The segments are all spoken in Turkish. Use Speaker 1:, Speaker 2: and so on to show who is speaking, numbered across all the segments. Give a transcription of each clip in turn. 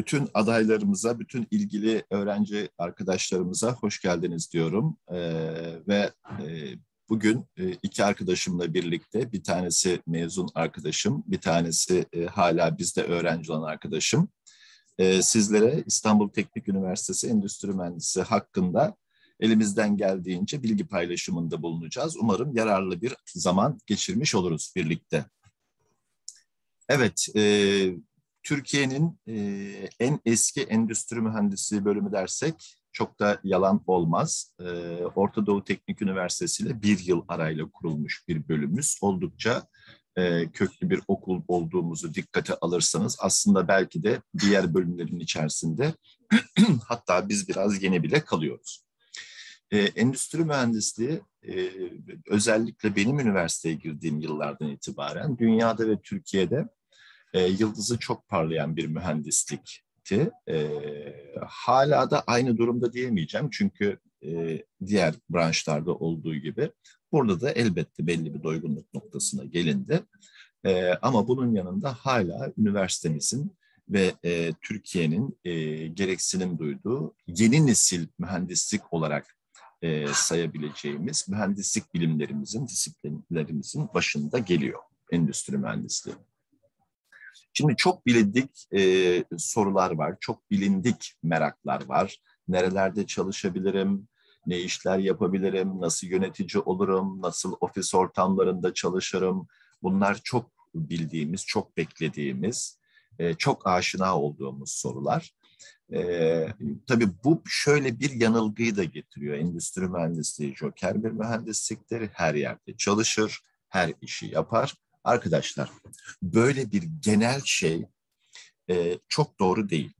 Speaker 1: Bütün adaylarımıza, bütün ilgili öğrenci arkadaşlarımıza hoş geldiniz diyorum. Ee, ve e, bugün e, iki arkadaşımla birlikte, bir tanesi mezun arkadaşım, bir tanesi e, hala bizde öğrenci olan arkadaşım. E, sizlere İstanbul Teknik Üniversitesi Endüstri Mühendisi hakkında elimizden geldiğince bilgi paylaşımında bulunacağız. Umarım yararlı bir zaman geçirmiş oluruz birlikte. Evet, e, Türkiye'nin e, en eski endüstri mühendisliği bölümü dersek çok da yalan olmaz. E, Orta Doğu Teknik Üniversitesi ile bir yıl arayla kurulmuş bir bölümümüz. Oldukça e, köklü bir okul olduğumuzu dikkate alırsanız aslında belki de diğer bölümlerin içerisinde hatta biz biraz yeni bile kalıyoruz. E, endüstri mühendisliği e, özellikle benim üniversiteye girdiğim yıllardan itibaren dünyada ve Türkiye'de e, yıldızı çok parlayan bir mühendislikti. E, hala da aynı durumda diyemeyeceğim çünkü e, diğer branşlarda olduğu gibi burada da elbette belli bir doygunluk noktasına gelindi. E, ama bunun yanında hala üniversitemizin ve e, Türkiye'nin e, gereksinim duyduğu yeni nesil mühendislik olarak e, sayabileceğimiz mühendislik bilimlerimizin, disiplinlerimizin başında geliyor endüstri mühendisliği. Şimdi çok bilindik e, sorular var, çok bilindik meraklar var. Nerelerde çalışabilirim, ne işler yapabilirim, nasıl yönetici olurum, nasıl ofis ortamlarında çalışırım. Bunlar çok bildiğimiz, çok beklediğimiz, e, çok aşina olduğumuz sorular. E, tabii bu şöyle bir yanılgıyı da getiriyor. Endüstri mühendisliği joker bir mühendislikleri her yerde çalışır, her işi yapar Arkadaşlar böyle bir genel şey e, çok doğru değil.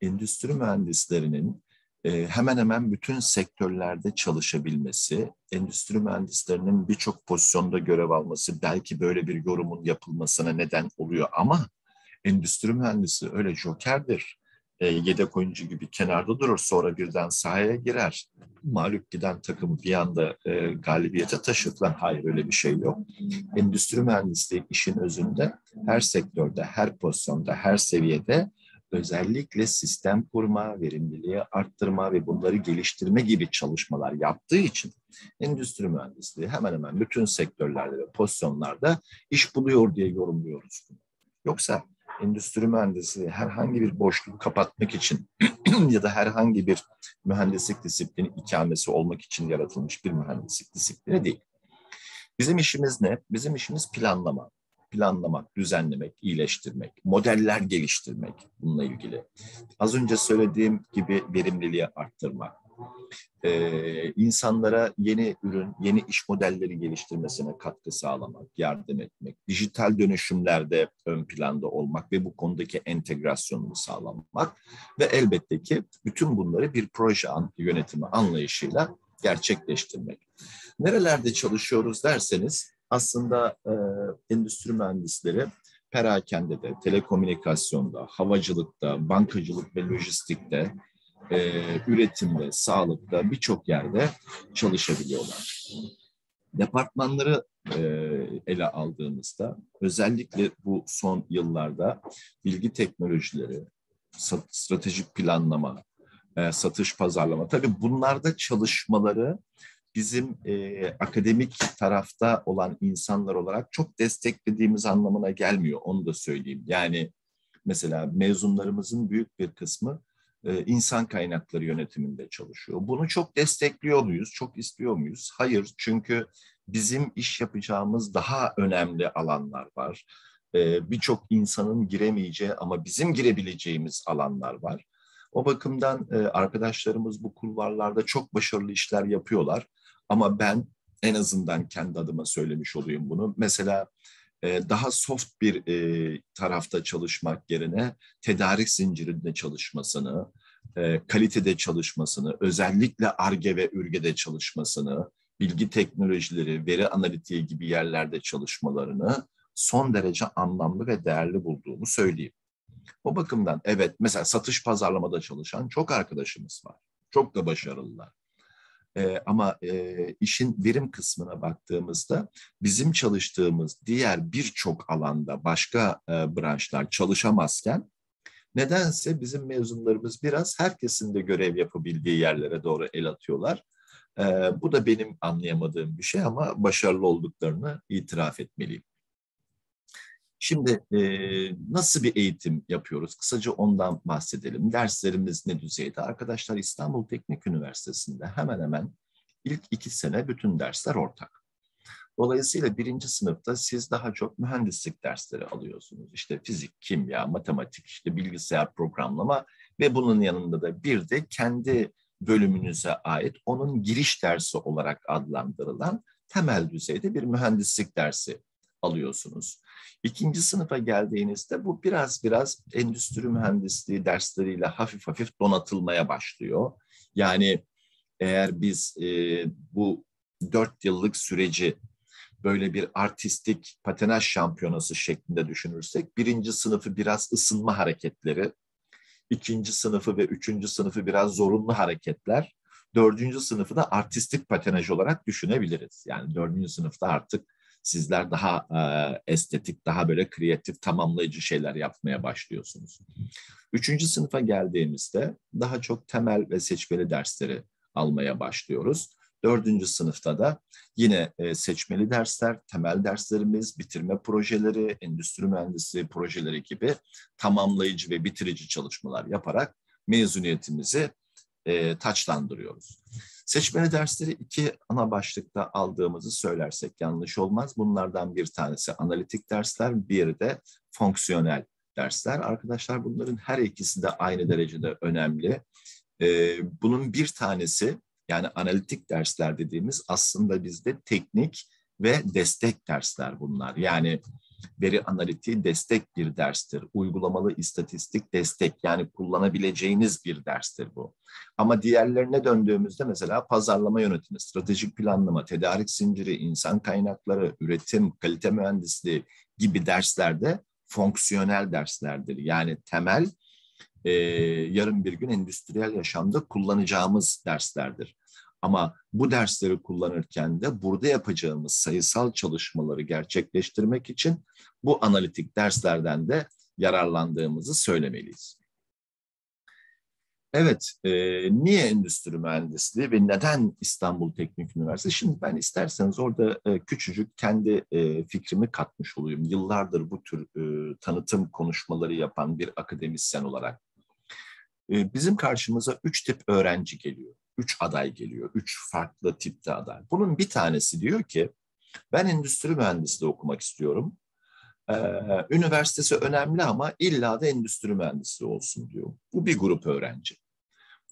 Speaker 1: Endüstri mühendislerinin e, hemen hemen bütün sektörlerde çalışabilmesi, endüstri mühendislerinin birçok pozisyonda görev alması belki böyle bir yorumun yapılmasına neden oluyor ama endüstri mühendisi öyle jokerdir e, yedek oyuncu gibi kenarda durur sonra birden sahaya girer. Mağlup giden takım bir anda e, galibiyete taşır. hayır öyle bir şey yok. Endüstri mühendisliği işin özünde her sektörde, her pozisyonda, her seviyede özellikle sistem kurma, verimliliği arttırma ve bunları geliştirme gibi çalışmalar yaptığı için endüstri mühendisliği hemen hemen bütün sektörlerde ve pozisyonlarda iş buluyor diye yorumluyoruz. Yoksa endüstri mühendisliği herhangi bir boşluk kapatmak için ya da herhangi bir mühendislik disiplini ikamesi olmak için yaratılmış bir mühendislik disiplini değil. Bizim işimiz ne? Bizim işimiz planlama. Planlamak, düzenlemek, iyileştirmek, modeller geliştirmek bununla ilgili. Az önce söylediğim gibi verimliliği arttırmak, e, insanlara yeni ürün, yeni iş modelleri geliştirmesine katkı sağlamak, yardım etmek, dijital dönüşümlerde ön planda olmak ve bu konudaki entegrasyonunu sağlamak ve elbette ki bütün bunları bir proje yönetimi anlayışıyla gerçekleştirmek. Nerelerde çalışıyoruz derseniz aslında e, endüstri mühendisleri perakendede, telekomünikasyonda, havacılıkta, bankacılık ve lojistikte, e, üretimde, sağlıkta birçok yerde çalışabiliyorlar. Departmanları e, ele aldığımızda özellikle bu son yıllarda bilgi teknolojileri, stratejik planlama, e, satış pazarlama tabii bunlarda çalışmaları bizim e, akademik tarafta olan insanlar olarak çok desteklediğimiz anlamına gelmiyor. Onu da söyleyeyim. Yani mesela mezunlarımızın büyük bir kısmı insan kaynakları yönetiminde çalışıyor. Bunu çok destekliyor muyuz? Çok istiyor muyuz? Hayır. Çünkü bizim iş yapacağımız daha önemli alanlar var. E, birçok insanın giremeyeceği ama bizim girebileceğimiz alanlar var. O bakımdan e, arkadaşlarımız bu kulvarlarda çok başarılı işler yapıyorlar. Ama ben en azından kendi adıma söylemiş olayım bunu. Mesela daha soft bir tarafta çalışmak yerine tedarik zincirinde çalışmasını, kalitede çalışmasını, özellikle ARGE ve ÜRGE'de çalışmasını, bilgi teknolojileri, veri analitiği gibi yerlerde çalışmalarını son derece anlamlı ve değerli bulduğumu söyleyeyim. O bakımdan evet mesela satış pazarlamada çalışan çok arkadaşımız var. Çok da başarılılar. E, ama e, işin verim kısmına baktığımızda bizim çalıştığımız diğer birçok alanda başka e, branşlar çalışamazken Nedense bizim mezunlarımız biraz herkesin de görev yapabildiği yerlere doğru el atıyorlar. Ee, bu da benim anlayamadığım bir şey ama başarılı olduklarını itiraf etmeliyim. Şimdi e, nasıl bir eğitim yapıyoruz? Kısaca ondan bahsedelim. Derslerimiz ne düzeyde? Arkadaşlar İstanbul Teknik Üniversitesi'nde hemen hemen ilk iki sene bütün dersler ortak. Dolayısıyla birinci sınıfta siz daha çok mühendislik dersleri alıyorsunuz. İşte fizik, kimya, matematik, işte bilgisayar programlama ve bunun yanında da bir de kendi bölümünüze ait onun giriş dersi olarak adlandırılan temel düzeyde bir mühendislik dersi alıyorsunuz. İkinci sınıfa geldiğinizde bu biraz biraz endüstri mühendisliği dersleriyle hafif hafif donatılmaya başlıyor. Yani eğer biz e, bu dört yıllık süreci böyle bir artistik patenaj şampiyonası şeklinde düşünürsek birinci sınıfı biraz ısınma hareketleri, ikinci sınıfı ve üçüncü sınıfı biraz zorunlu hareketler, dördüncü sınıfı da artistik patenaj olarak düşünebiliriz. Yani dördüncü sınıfta artık sizler daha e, estetik, daha böyle kreatif, tamamlayıcı şeyler yapmaya başlıyorsunuz. Üçüncü sınıfa geldiğimizde daha çok temel ve seçmeli dersleri almaya başlıyoruz. Dördüncü sınıfta da yine seçmeli dersler, temel derslerimiz, bitirme projeleri, endüstri mühendisliği projeleri gibi tamamlayıcı ve bitirici çalışmalar yaparak mezuniyetimizi e, taçlandırıyoruz. Seçmeli dersleri iki ana başlıkta aldığımızı söylersek yanlış olmaz. Bunlardan bir tanesi analitik dersler, bir de fonksiyonel dersler. Arkadaşlar bunların her ikisi de aynı derecede önemli. Ee, bunun bir tanesi yani analitik dersler dediğimiz aslında bizde teknik ve destek dersler bunlar. Yani veri analitiği destek bir derstir. Uygulamalı istatistik destek yani kullanabileceğiniz bir derstir bu. Ama diğerlerine döndüğümüzde mesela pazarlama yönetimi, stratejik planlama, tedarik zinciri, insan kaynakları, üretim, kalite mühendisliği gibi derslerde fonksiyonel derslerdir. Yani temel e, yarın bir gün endüstriyel yaşamda kullanacağımız derslerdir. Ama bu dersleri kullanırken de burada yapacağımız sayısal çalışmaları gerçekleştirmek için bu analitik derslerden de yararlandığımızı söylemeliyiz. Evet, e, niye endüstri mühendisliği ve neden İstanbul Teknik Üniversitesi? Şimdi ben isterseniz orada e, küçücük kendi e, fikrimi katmış olayım. Yıllardır bu tür e, tanıtım konuşmaları yapan bir akademisyen olarak. E, bizim karşımıza üç tip öğrenci geliyor üç aday geliyor. Üç farklı tipte aday. Bunun bir tanesi diyor ki ben endüstri mühendisliği okumak istiyorum. Ee, üniversitesi önemli ama illa da endüstri mühendisliği olsun diyor. Bu bir grup öğrenci.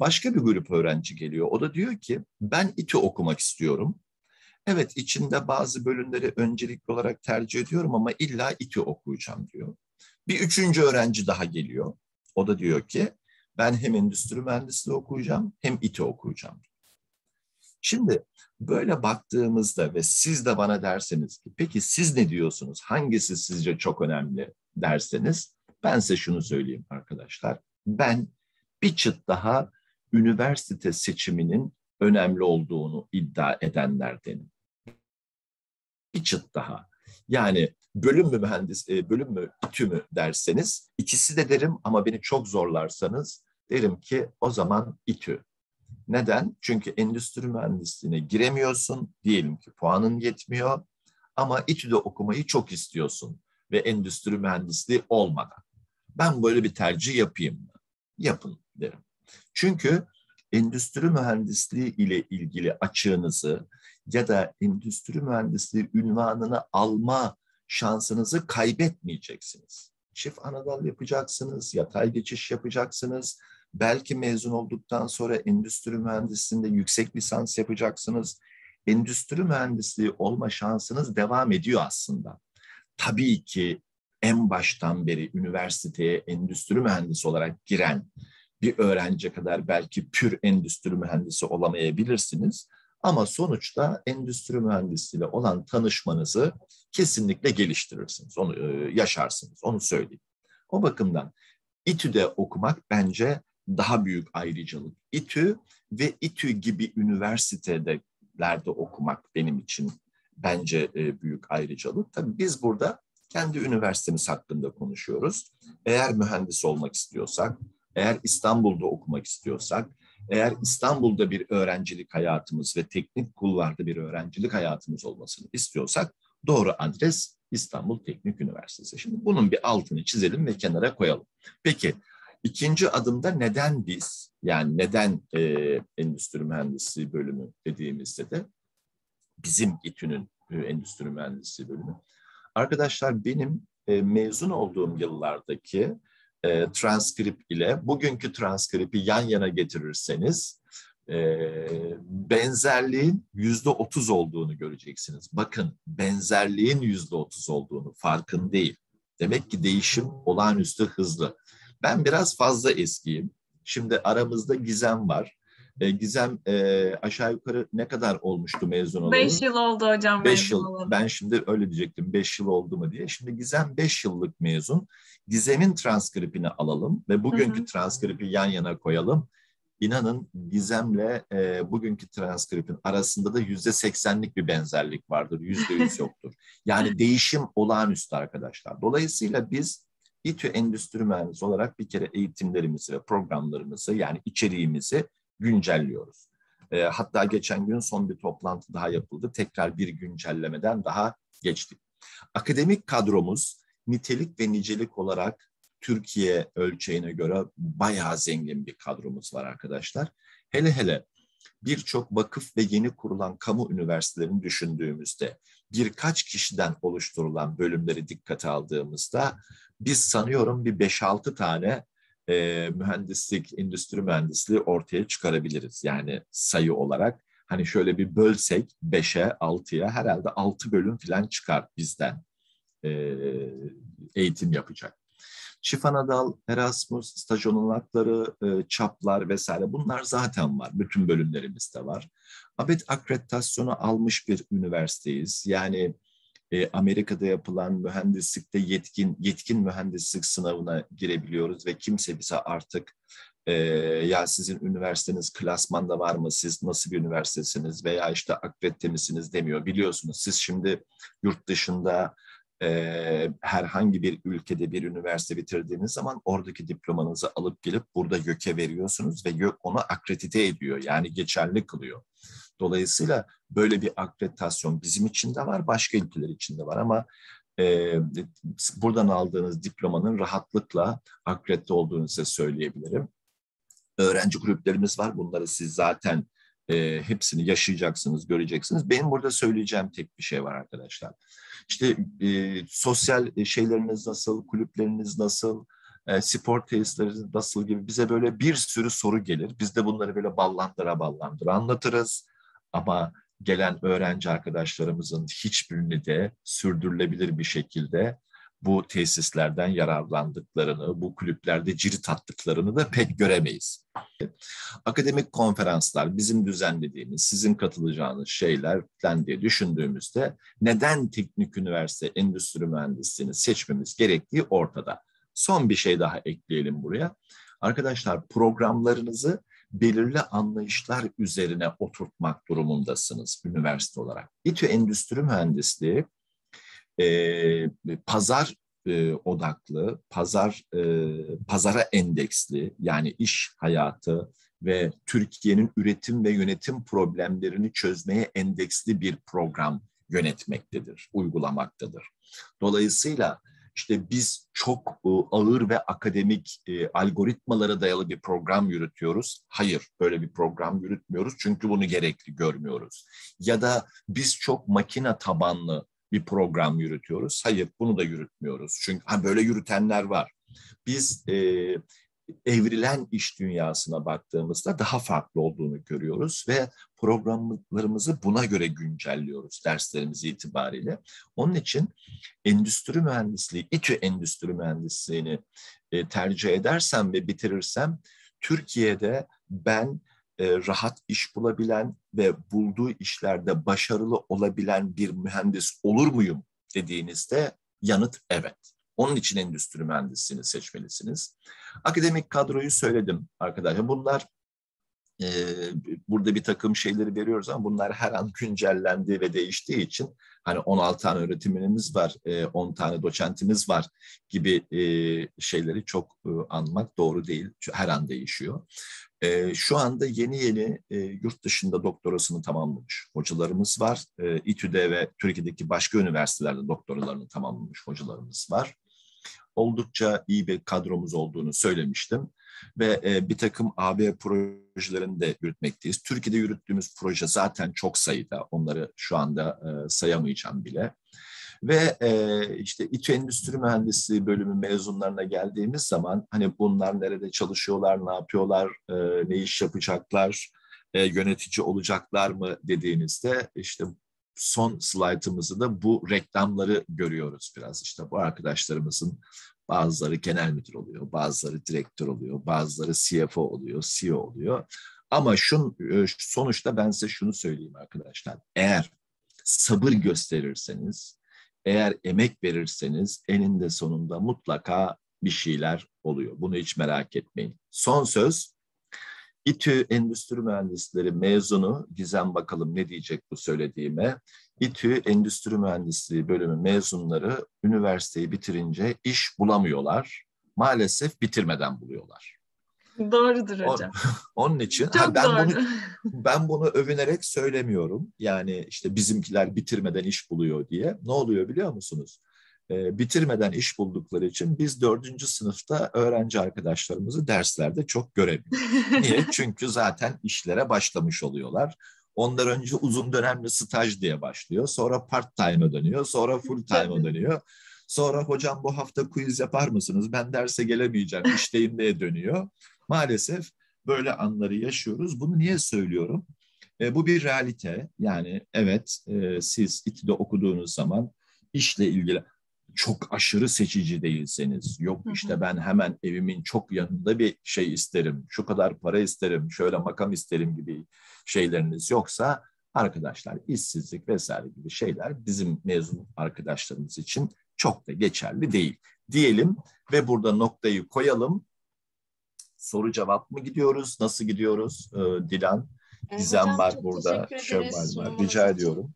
Speaker 1: Başka bir grup öğrenci geliyor. O da diyor ki ben İTÜ okumak istiyorum. Evet içinde bazı bölümleri öncelikli olarak tercih ediyorum ama illa İTÜ okuyacağım diyor. Bir üçüncü öğrenci daha geliyor. O da diyor ki ben hem endüstri mühendisliği okuyacağım hem İTÜ okuyacağım. Şimdi böyle baktığımızda ve siz de bana derseniz ki peki siz ne diyorsunuz? Hangisi sizce çok önemli derseniz ben size şunu söyleyeyim arkadaşlar. Ben bir çıt daha üniversite seçiminin önemli olduğunu iddia edenlerdenim. Bir çıt daha. Yani bölüm mü mühendis, e, bölüm mü, İTÜ mü derseniz ikisi de derim ama beni çok zorlarsanız derim ki o zaman İTÜ. Neden? Çünkü endüstri mühendisliğine giremiyorsun. Diyelim ki puanın yetmiyor ama İTÜ'de okumayı çok istiyorsun ve endüstri mühendisliği olmadan. Ben böyle bir tercih yapayım mı? Yapın derim. Çünkü endüstri mühendisliği ile ilgili açığınızı ya da endüstri mühendisliği ünvanını alma şansınızı kaybetmeyeceksiniz. Çift anadal yapacaksınız, yatay geçiş yapacaksınız, Belki mezun olduktan sonra endüstri mühendisliğinde yüksek lisans yapacaksınız. Endüstri mühendisliği olma şansınız devam ediyor aslında. Tabii ki en baştan beri üniversiteye endüstri mühendisi olarak giren bir öğrenci kadar belki pür endüstri mühendisi olamayabilirsiniz. Ama sonuçta endüstri mühendisliğiyle olan tanışmanızı kesinlikle geliştirirsiniz, onu e, yaşarsınız, onu söyleyeyim. O bakımdan İTÜ'de okumak bence daha büyük ayrıcalık. İTÜ ve İTÜ gibi üniversitelerde okumak benim için bence e, büyük ayrıcalık. Tabii biz burada kendi üniversitemiz hakkında konuşuyoruz. Eğer mühendis olmak istiyorsak, eğer İstanbul'da okumak istiyorsak, eğer İstanbul'da bir öğrencilik hayatımız ve teknik kulvarda bir öğrencilik hayatımız olmasını istiyorsak doğru adres İstanbul Teknik Üniversitesi. Şimdi bunun bir altını çizelim ve kenara koyalım. Peki ikinci adımda neden biz yani neden e, endüstri mühendisliği bölümü dediğimizde de bizim İTÜ'nün e, endüstri mühendisliği bölümü. Arkadaşlar benim e, mezun olduğum yıllardaki e, transkript ile bugünkü transkripi yan yana getirirseniz e, benzerliğin yüzde otuz olduğunu göreceksiniz. Bakın benzerliğin yüzde otuz olduğunu farkın değil. Demek ki değişim olağanüstü hızlı. Ben biraz fazla eskiyim. Şimdi aramızda Gizem var. E, Gizem e, aşağı yukarı ne kadar olmuştu mezun olalı?
Speaker 2: Beş yıl oldu hocam
Speaker 1: Beş yıl. Olalı. Ben şimdi öyle diyecektim. Beş yıl oldu mu diye. Şimdi Gizem beş yıllık mezun. Gizem'in transkripini alalım ve bugünkü hı hı. transkripi yan yana koyalım. İnanın Gizem'le e, bugünkü transkripin arasında da yüzde seksenlik bir benzerlik vardır. Yüzde yüz yoktur. Yani değişim olağanüstü arkadaşlar. Dolayısıyla biz İTÜ Endüstri Mühendisi olarak bir kere eğitimlerimizi ve programlarımızı yani içeriğimizi güncelliyoruz. E, hatta geçen gün son bir toplantı daha yapıldı. Tekrar bir güncellemeden daha geçtik. Akademik kadromuz nitelik ve nicelik olarak Türkiye ölçeğine göre bayağı zengin bir kadromuz var arkadaşlar. Hele hele birçok vakıf ve yeni kurulan kamu üniversitelerini düşündüğümüzde birkaç kişiden oluşturulan bölümleri dikkate aldığımızda biz sanıyorum bir 5-6 tane e, mühendislik, endüstri mühendisliği ortaya çıkarabiliriz. Yani sayı olarak hani şöyle bir bölsek 5'e 6'ya herhalde 6 bölüm falan çıkar bizden e, eğitim yapacak. Çift Anadal, Erasmus, staj olanakları, e, çaplar vesaire bunlar zaten var. Bütün bölümlerimizde var. ABET akreditasyonu almış bir üniversiteyiz. Yani e, Amerika'da yapılan mühendislikte yetkin yetkin mühendislik sınavına girebiliyoruz ve kimse bize artık e, ya sizin üniversiteniz klasmanda var mı, siz nasıl bir üniversitesiniz? veya işte akredite misiniz? demiyor. Biliyorsunuz siz şimdi yurt dışında e, herhangi bir ülkede bir üniversite bitirdiğiniz zaman oradaki diplomanızı alıp gelip burada YÖK'e veriyorsunuz ve YÖK onu akredite ediyor yani geçerli kılıyor. Dolayısıyla böyle bir akreditasyon bizim için de var, başka ülkeler için de var ama e, buradan aldığınız diplomanın rahatlıkla akredite olduğunu size söyleyebilirim. Öğrenci gruplarımız var, bunları siz zaten e, hepsini yaşayacaksınız, göreceksiniz. Benim burada söyleyeceğim tek bir şey var arkadaşlar. İşte e, sosyal şeyleriniz nasıl, kulüpleriniz nasıl, e, spor tesisleri nasıl gibi bize böyle bir sürü soru gelir. Biz de bunları böyle ballandıra ballandıra anlatırız. Ama gelen öğrenci arkadaşlarımızın hiçbirini de sürdürülebilir bir şekilde bu tesislerden yararlandıklarını, bu kulüplerde cirit attıklarını da pek göremeyiz. Akademik konferanslar, bizim düzenlediğimiz, sizin katılacağınız şeylerden diye düşündüğümüzde neden teknik üniversite endüstri mühendisliğini seçmemiz gerektiği ortada. Son bir şey daha ekleyelim buraya. Arkadaşlar programlarınızı belirli anlayışlar üzerine oturtmak durumundasınız üniversite olarak. İTÜ Endüstri Mühendisliği e, pazar e, odaklı, pazar e, pazara endeksli yani iş hayatı ve Türkiye'nin üretim ve yönetim problemlerini çözmeye endeksli bir program yönetmektedir, uygulamaktadır. Dolayısıyla işte biz çok e, ağır ve akademik e, algoritmalara dayalı bir program yürütüyoruz. Hayır, böyle bir program yürütmüyoruz çünkü bunu gerekli görmüyoruz. Ya da biz çok makine tabanlı bir program yürütüyoruz. Hayır, bunu da yürütmüyoruz. Çünkü ha, böyle yürütenler var. Biz e, evrilen iş dünyasına baktığımızda daha farklı olduğunu görüyoruz ve programlarımızı buna göre güncelliyoruz derslerimiz itibariyle. Onun için endüstri mühendisliği, İTÜ endüstri mühendisliğini e, tercih edersem ve bitirirsem Türkiye'de ben e, rahat iş bulabilen ve bulduğu işlerde başarılı olabilen bir mühendis olur muyum dediğinizde yanıt evet. Onun için endüstri mühendisliğini seçmelisiniz. Akademik kadroyu söyledim arkadaşlar. Bunlar e, burada bir takım şeyleri veriyoruz ama bunlar her an güncellendi ve değiştiği için hani 16 tane öğretimimiz var, e, 10 tane doçentimiz var gibi e, şeyleri çok e, anmak doğru değil. Her an değişiyor. E, şu anda yeni yeni e, yurt dışında doktorasını tamamlamış hocalarımız var. E, İTÜ'de ve Türkiye'deki başka üniversitelerde doktoralarını tamamlamış hocalarımız var. Oldukça iyi bir kadromuz olduğunu söylemiştim ve e, bir takım AB projelerini de yürütmekteyiz. Türkiye'de yürüttüğümüz proje zaten çok sayıda. Onları şu anda e, sayamayacağım bile. Ve e, işte İTÜ Endüstri Mühendisliği bölümü mezunlarına geldiğimiz zaman hani bunlar nerede çalışıyorlar, ne yapıyorlar, e, ne iş yapacaklar, e, yönetici olacaklar mı dediğinizde işte son slaytımızı da bu reklamları görüyoruz biraz. İşte bu arkadaşlarımızın bazıları genel müdür oluyor, bazıları direktör oluyor, bazıları CFO oluyor, CEO oluyor. Ama şun, e, sonuçta ben size şunu söyleyeyim arkadaşlar. Eğer sabır gösterirseniz, eğer emek verirseniz eninde sonunda mutlaka bir şeyler oluyor. Bunu hiç merak etmeyin. Son söz İTÜ Endüstri Mühendisleri mezunu, Gizem bakalım ne diyecek bu söylediğime. İTÜ Endüstri Mühendisliği bölümü mezunları üniversiteyi bitirince iş bulamıyorlar. Maalesef bitirmeden buluyorlar.
Speaker 2: Doğrudur hocam.
Speaker 1: onun için Çok ha, ben doğru. bunu ben bunu övünerek söylemiyorum. Yani işte bizimkiler bitirmeden iş buluyor diye. Ne oluyor biliyor musunuz? Ee, bitirmeden iş buldukları için biz dördüncü sınıfta öğrenci arkadaşlarımızı derslerde çok göremiyoruz. Niye? Çünkü zaten işlere başlamış oluyorlar. Ondan önce uzun dönemli staj diye başlıyor. Sonra part time'a dönüyor. Sonra full time'a dönüyor. Sonra hocam bu hafta quiz yapar mısınız? Ben derse gelemeyeceğim. İşteyim diye dönüyor. Maalesef böyle anları yaşıyoruz. Bunu niye söylüyorum? E, bu bir realite. Yani evet e, siz İTÜ'de okuduğunuz zaman işle ilgili çok aşırı seçici değilseniz, yok işte ben hemen evimin çok yanında bir şey isterim, şu kadar para isterim, şöyle makam isterim gibi şeyleriniz yoksa arkadaşlar işsizlik vesaire gibi şeyler bizim mezun arkadaşlarımız için çok da geçerli değil. Diyelim ve burada noktayı koyalım. Soru cevap mı gidiyoruz? Nasıl gidiyoruz? Ee, Dilan, Gizem var burada, Şevval var. Rica ediyorum.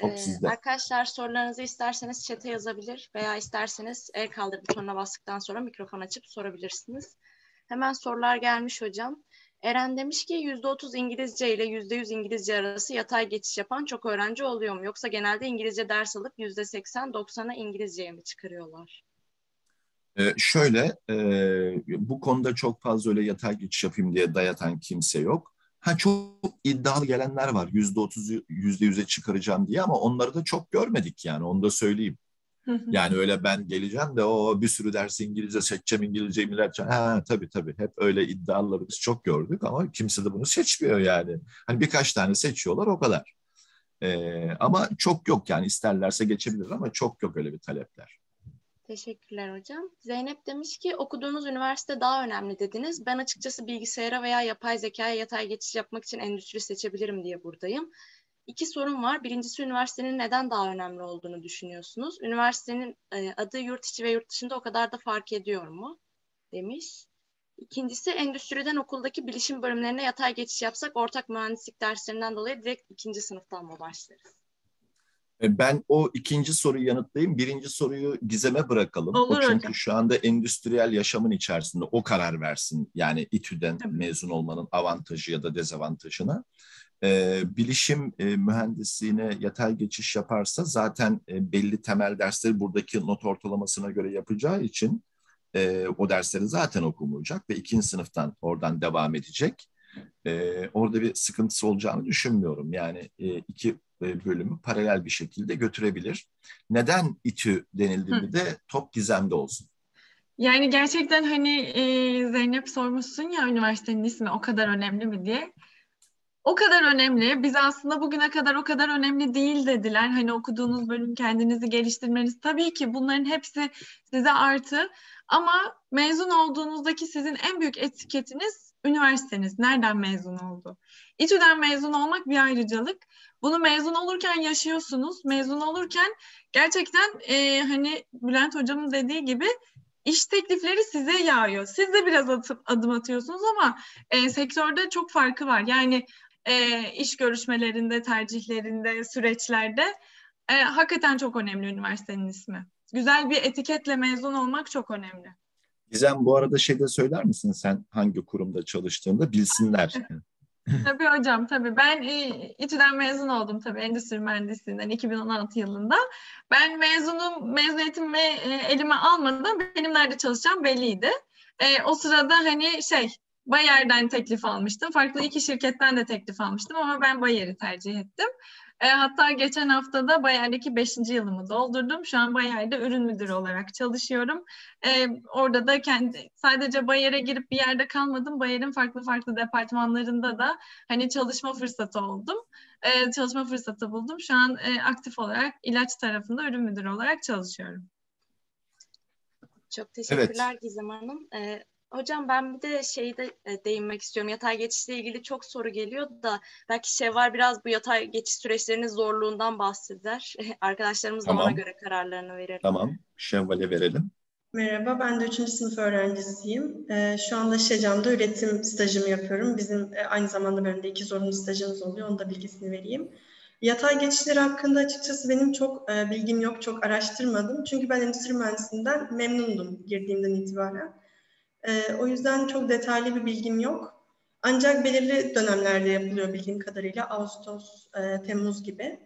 Speaker 3: Top ee, sizde. Arkadaşlar sorularınızı isterseniz chat'e yazabilir veya isterseniz el kaldır butonuna bastıktan sonra mikrofon açıp sorabilirsiniz. Hemen sorular gelmiş hocam. Eren demiş ki %30 İngilizce ile %100 İngilizce arası yatay geçiş yapan çok öğrenci oluyor mu? Yoksa genelde İngilizce ders alıp %80-90'a İngilizceye mi çıkarıyorlar?
Speaker 1: Ee, şöyle, e, bu konuda çok fazla öyle yatay geçiş yapayım diye dayatan kimse yok. Ha çok iddialı gelenler var. Yüzde otuzu yüzde yüze çıkaracağım diye ama onları da çok görmedik yani onu da söyleyeyim. yani öyle ben geleceğim de o bir sürü ders İngilizce seçeceğim İngilizce milletçe. Ha tabii tabii hep öyle iddiaları biz çok gördük ama kimse de bunu seçmiyor yani. Hani birkaç tane seçiyorlar o kadar. Ee, ama çok yok yani isterlerse geçebilir ama çok yok öyle bir talepler.
Speaker 3: Teşekkürler hocam. Zeynep demiş ki okuduğunuz üniversite daha önemli dediniz. Ben açıkçası bilgisayara veya yapay zekaya yatay geçiş yapmak için endüstri seçebilirim diye buradayım. İki sorun var. Birincisi üniversitenin neden daha önemli olduğunu düşünüyorsunuz? Üniversitenin e, adı yurt içi ve yurt dışında o kadar da fark ediyor mu? Demiş. İkincisi endüstriden okuldaki bilişim bölümlerine yatay geçiş yapsak ortak mühendislik derslerinden dolayı direkt ikinci sınıftan mı başlarız?
Speaker 1: E, ben o ikinci soruyu yanıtlayayım. Birinci soruyu Gizem'e bırakalım. Olur o çünkü hocam. şu anda endüstriyel yaşamın içerisinde o karar versin. Yani İTÜ'den Tabii. mezun olmanın avantajı ya da dezavantajına. Ee, bilişim e, mühendisliğine yatay geçiş yaparsa zaten e, belli temel dersleri buradaki not ortalamasına göre yapacağı için e, o dersleri zaten okumayacak ve ikinci sınıftan oradan devam edecek. E, orada bir sıkıntısı olacağını düşünmüyorum. Yani e, iki bölümü paralel bir şekilde götürebilir. Neden İTÜ denildiğinde de top gizemde olsun.
Speaker 2: Yani gerçekten hani e, Zeynep sormuşsun ya üniversitenin ismi o kadar önemli mi diye. O kadar önemli. Biz aslında bugüne kadar o kadar önemli değil dediler. Hani okuduğunuz bölüm kendinizi geliştirmeniz. Tabii ki bunların hepsi size artı. Ama mezun olduğunuzdaki sizin en büyük etiketiniz üniversiteniz. Nereden mezun oldu? İTÜ'den mezun olmak bir ayrıcalık. Bunu mezun olurken yaşıyorsunuz. Mezun olurken gerçekten e, hani Bülent hocamın dediği gibi iş teklifleri size yağıyor. Siz de biraz atıp, adım atıyorsunuz ama e, sektörde çok farkı var. Yani e, iş görüşmelerinde, tercihlerinde, süreçlerde e, hakikaten çok önemli üniversitenin ismi. Güzel bir etiketle mezun olmak çok önemli.
Speaker 1: Gizem bu arada şeyde söyler misin sen hangi kurumda çalıştığında bilsinler.
Speaker 2: tabii hocam tabii. Ben e, İTÜ'den mezun oldum tabii endüstri mühendisliğinden 2016 yılında. Ben mezunum, mezuniyetimi e, elime almadan benim nerede çalışacağım belliydi. E, o sırada hani şey Bayer'den teklif almıştım. Farklı iki şirketten de teklif almıştım ama ben Bayer'i tercih ettim. E, hatta geçen hafta da Bayer'deki 5. yılımı doldurdum. Şu an Bayer'de ürün müdürü olarak çalışıyorum. E, orada da kendi sadece Bayer'e girip bir yerde kalmadım. Bayer'in farklı farklı departmanlarında da hani çalışma fırsatı oldum. E, çalışma fırsatı buldum. Şu an e, aktif olarak ilaç tarafında ürün müdürü olarak çalışıyorum.
Speaker 3: Çok teşekkürler evet. Gizem Hanım. Ee, Hocam ben bir de şeyi de e, değinmek istiyorum. Yatay geçişle ilgili çok soru geliyor da belki Şevval biraz bu yatay geçiş süreçlerinin zorluğundan bahseder. Arkadaşlarımız tamam. da ona göre kararlarını verir.
Speaker 1: Tamam. Şevval'e verelim.
Speaker 4: Merhaba, ben de 3. sınıf öğrencisiyim. Ee, şu anda Şecam'da üretim stajımı yapıyorum. Bizim e, aynı zamanda bölümde iki zorunlu stajımız oluyor. Onu da bilgisini vereyim. Yatay geçişler hakkında açıkçası benim çok e, bilgim yok, çok araştırmadım. Çünkü ben endüstri mühendisinden memnundum girdiğimden itibaren. E, o yüzden çok detaylı bir bilgim yok. Ancak belirli dönemlerde yapılıyor bildiğim kadarıyla. Ağustos, e, Temmuz gibi.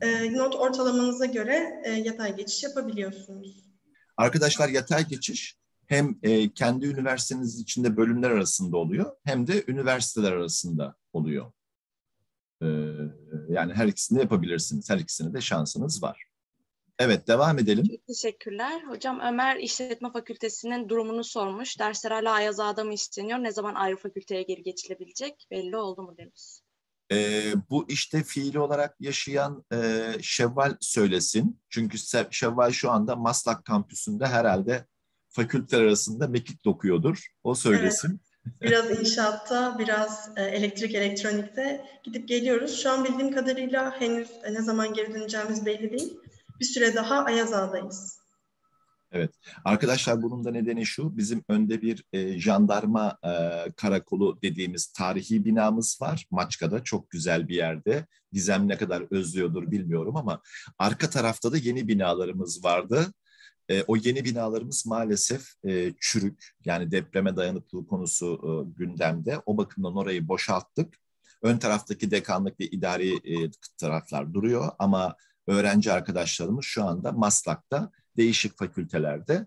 Speaker 4: E, not ortalamanıza göre e, yatay geçiş yapabiliyorsunuz.
Speaker 1: Arkadaşlar yatay geçiş hem e, kendi üniversiteniz içinde bölümler arasında oluyor hem de üniversiteler arasında oluyor. E, yani her ikisini de yapabilirsiniz. Her ikisine de şansınız var. Evet, devam edelim.
Speaker 3: Çok teşekkürler. Hocam Ömer İşletme Fakültesi'nin durumunu sormuş. Dersler hala Ayaz Ağa'da mı işleniyor? Ne zaman ayrı fakülteye geri geçilebilecek? Belli oldu mu demiş.
Speaker 1: Ee, bu işte fiili olarak yaşayan e, Şevval söylesin. Çünkü Şevval şu anda Maslak kampüsünde herhalde fakülteler arasında mekik dokuyordur. O söylesin.
Speaker 4: Evet. Biraz inşaatta, biraz e, elektrik elektronikte gidip geliyoruz. Şu an bildiğim kadarıyla henüz ne zaman geri döneceğimiz belli değil bir süre daha Ayaz Ağa'dayız.
Speaker 1: Evet. Arkadaşlar bunun da nedeni şu. Bizim önde bir e, jandarma e, karakolu dediğimiz tarihi binamız var. Maçka'da çok güzel bir yerde. Gizem ne kadar özlüyordur bilmiyorum ama arka tarafta da yeni binalarımız vardı. E, o yeni binalarımız maalesef e, çürük. Yani depreme dayanıklılığı konusu e, gündemde. O bakımdan orayı boşalttık. Ön taraftaki dekanlık ve idari e, taraflar duruyor ama öğrenci arkadaşlarımız şu anda Maslak'ta değişik fakültelerde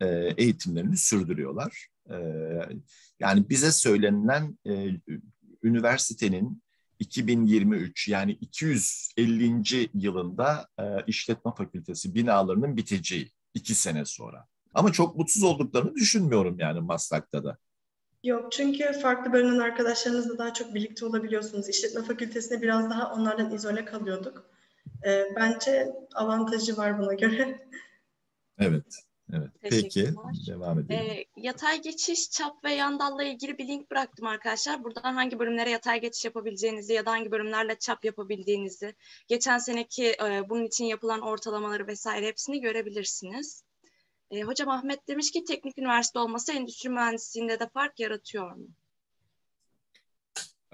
Speaker 1: e, eğitimlerini sürdürüyorlar. E, yani bize söylenilen e, üniversitenin 2023 yani 250. yılında e, işletme fakültesi binalarının biteceği iki sene sonra. Ama çok mutsuz olduklarını düşünmüyorum yani Maslak'ta da.
Speaker 4: Yok çünkü farklı bölümden arkadaşlarınızla daha çok birlikte olabiliyorsunuz. İşletme fakültesine biraz daha onlardan izole kalıyorduk. E, bence avantajı var buna göre.
Speaker 1: Evet. Evet. Peki devam edelim.
Speaker 3: E, yatay geçiş, çap ve yandalla ilgili bir link bıraktım arkadaşlar. Buradan hangi bölümlere yatay geçiş yapabileceğinizi ya da hangi bölümlerle çap yapabildiğinizi, geçen seneki e, bunun için yapılan ortalamaları vesaire hepsini görebilirsiniz. E, hocam Ahmet demiş ki teknik üniversite olması endüstri mühendisliğinde de fark yaratıyor mu?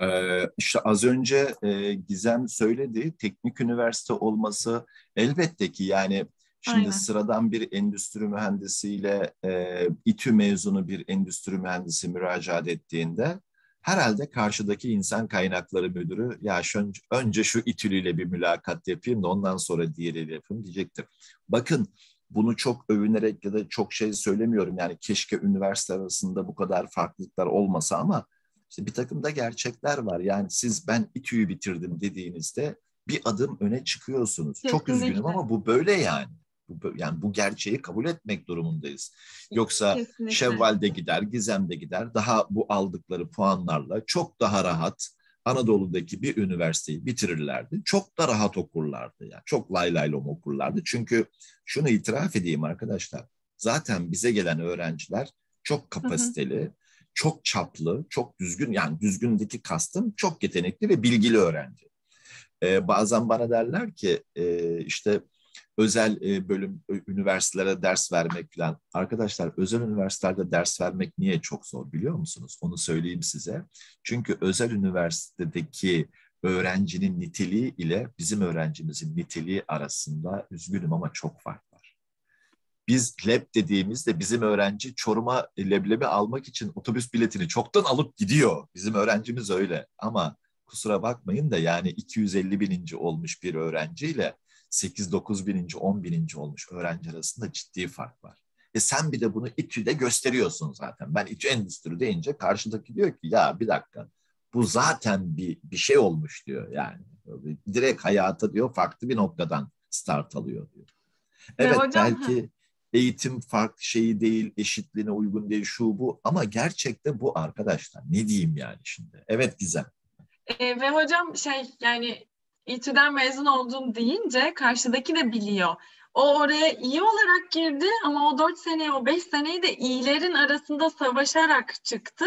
Speaker 1: Ee, işte az önce e, Gizem söyledi, teknik üniversite olması elbette ki yani şimdi Aynen. sıradan bir endüstri mühendisiyle e, İTÜ mezunu bir endüstri mühendisi müracaat ettiğinde herhalde karşıdaki insan kaynakları müdürü ya şu, önce şu İTÜ'lüyle bir mülakat yapayım da ondan sonra diğeriyle yapayım diyecektir. Bakın bunu çok övünerek ya da çok şey söylemiyorum yani keşke üniversite arasında bu kadar farklılıklar olmasa ama işte bir takım da gerçekler var. Yani siz ben İTÜ'yü bitirdim dediğinizde bir adım öne çıkıyorsunuz. Kesinlikle. Çok üzgünüm ama bu böyle yani. Bu, yani bu gerçeği kabul etmek durumundayız. Yoksa Kesinlikle. Şevval'de gider, Gizem'de gider. Daha bu aldıkları puanlarla çok daha rahat Anadolu'daki bir üniversiteyi bitirirlerdi. Çok da rahat okurlardı. Yani çok lay laylom okurlardı. Çünkü şunu itiraf edeyim arkadaşlar. Zaten bize gelen öğrenciler çok kapasiteli, hı hı çok çaplı, çok düzgün yani düzgündeki kastım çok yetenekli ve bilgili öğrenci. Ee, bazen bana derler ki e, işte özel e, bölüm üniversitelere ders vermek falan. Arkadaşlar özel üniversitelerde ders vermek niye çok zor biliyor musunuz? Onu söyleyeyim size. Çünkü özel üniversitedeki öğrencinin niteliği ile bizim öğrencimizin niteliği arasında üzgünüm ama çok fark. Biz lab dediğimizde bizim öğrenci Çorum'a leblebi almak için otobüs biletini çoktan alıp gidiyor. Bizim öğrencimiz öyle ama kusura bakmayın da yani 250 bininci olmuş bir öğrenciyle 8-9 bininci, 10 bininci olmuş öğrenci arasında ciddi fark var. E sen bir de bunu İTÜ'de gösteriyorsun zaten. Ben İTÜ Endüstri deyince karşıdaki diyor ki ya bir dakika bu zaten bir, bir şey olmuş diyor yani. Direkt hayata diyor farklı bir noktadan start alıyor diyor. Evet hocam, belki eğitim farklı şeyi değil, eşitliğine uygun değil, şu bu ama gerçekte bu arkadaşlar. Ne diyeyim yani şimdi? Evet Gizem.
Speaker 2: E, ve hocam şey yani İTÜ'den mezun oldum deyince karşıdaki de biliyor. O oraya iyi olarak girdi ama o dört seneyi, o beş seneyi de iyilerin arasında savaşarak çıktı.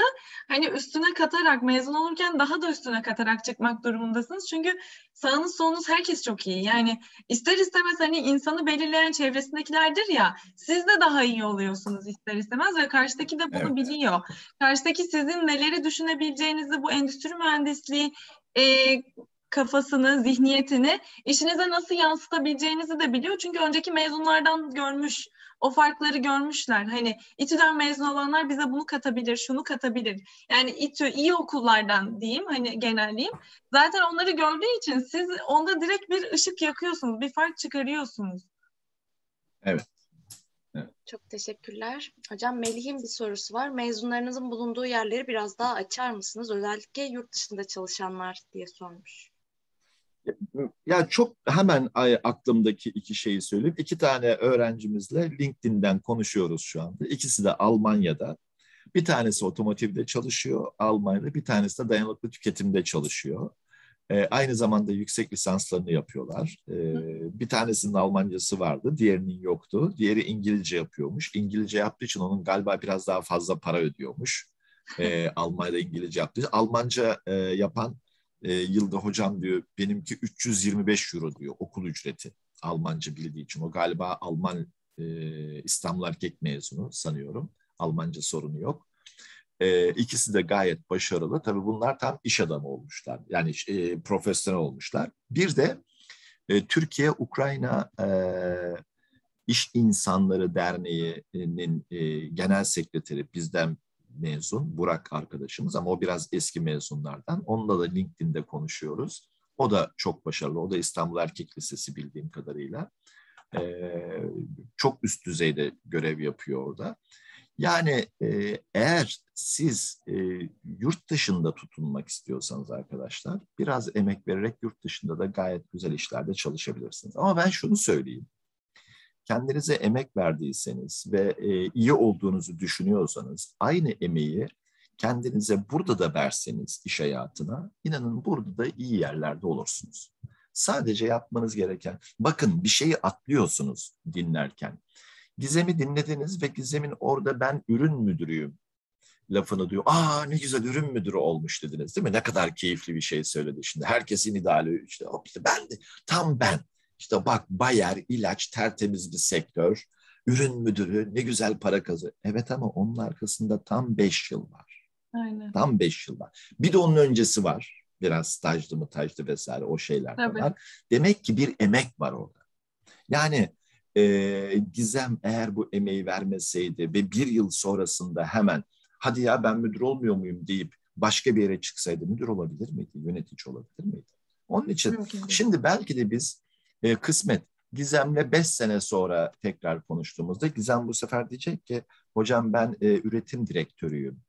Speaker 2: Hani üstüne katarak, mezun olurken daha da üstüne katarak çıkmak durumundasınız. Çünkü sağınız solunuz herkes çok iyi. Yani ister istemez hani insanı belirleyen çevresindekilerdir ya, siz de daha iyi oluyorsunuz ister istemez ve karşıdaki de bunu evet. biliyor. Karşıdaki sizin neleri düşünebileceğinizi bu endüstri mühendisliği e, kafasını, zihniyetini işinize nasıl yansıtabileceğinizi de biliyor. Çünkü önceki mezunlardan görmüş, o farkları görmüşler. Hani İTÜ'den mezun olanlar bize bunu katabilir, şunu katabilir. Yani İTÜ iyi okullardan diyeyim, hani genelleyeyim. Zaten onları gördüğü için siz onda direkt bir ışık yakıyorsunuz, bir fark çıkarıyorsunuz.
Speaker 1: Evet.
Speaker 3: Çok teşekkürler. Hocam Melih'in bir sorusu var. Mezunlarınızın bulunduğu yerleri biraz daha açar mısınız? Özellikle yurt dışında çalışanlar diye sormuş.
Speaker 1: Ya çok hemen aklımdaki iki şeyi söyleyeyim. İki tane öğrencimizle LinkedIn'den konuşuyoruz şu anda. İkisi de Almanya'da. Bir tanesi otomotivde çalışıyor Almanya'da, bir tanesi de dayanıklı tüketimde çalışıyor. E, aynı zamanda yüksek lisanslarını yapıyorlar. E, bir tanesinin Almancası vardı, diğerinin yoktu. Diğeri İngilizce yapıyormuş. İngilizce yaptığı için onun galiba biraz daha fazla para ödüyormuş. E, Almanya'da İngilizce yaptığı için. Almanca e, yapan e, yılda hocam diyor benimki 325 euro diyor okul ücreti Almanca bildiği için. O galiba Alman e, İstanbul Erkek mezunu sanıyorum. Almanca sorunu yok. E, ikisi de gayet başarılı. Tabii bunlar tam iş adamı olmuşlar. Yani e, profesyonel olmuşlar. Bir de e, Türkiye-Ukrayna e, İş İnsanları Derneği'nin e, genel sekreteri bizden mezun Burak arkadaşımız ama o biraz eski mezunlardan. Onunla da LinkedIn'de konuşuyoruz. O da çok başarılı. O da İstanbul Erkek Lisesi bildiğim kadarıyla. Ee, çok üst düzeyde görev yapıyor orada. Yani e, eğer siz e, yurt dışında tutunmak istiyorsanız arkadaşlar biraz emek vererek yurt dışında da gayet güzel işlerde çalışabilirsiniz. Ama ben şunu söyleyeyim kendinize emek verdiyseniz ve e, iyi olduğunuzu düşünüyorsanız aynı emeği kendinize burada da verseniz iş hayatına inanın burada da iyi yerlerde olursunuz. Sadece yapmanız gereken bakın bir şeyi atlıyorsunuz dinlerken. Gizem'i dinlediniz ve Gizem'in orada ben ürün müdürüyüm lafını diyor. Aa ne güzel ürün müdürü olmuş dediniz değil mi? Ne kadar keyifli bir şey söyledi şimdi. Herkesin ideali işte, işte ben de tam ben. İşte bak Bayer, ilaç, tertemiz bir sektör. Ürün müdürü ne güzel para kazı. Evet ama onun arkasında tam beş yıl var. Aynen. Tam beş yıl var. Bir de onun öncesi var. Biraz stajlı mı tajlı vesaire o şeyler Tabii. var. Demek ki bir emek var orada. Yani e, Gizem eğer bu emeği vermeseydi ve bir yıl sonrasında hemen hadi ya ben müdür olmuyor muyum deyip başka bir yere çıksaydı müdür olabilir miydi? Yönetici olabilir miydi? Onun için Mümkün şimdi belki de biz e, kısmet. Gizem'le beş sene sonra tekrar konuştuğumuzda Gizem bu sefer diyecek ki hocam ben e, üretim direktörüyüm.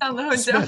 Speaker 2: Allah hocam.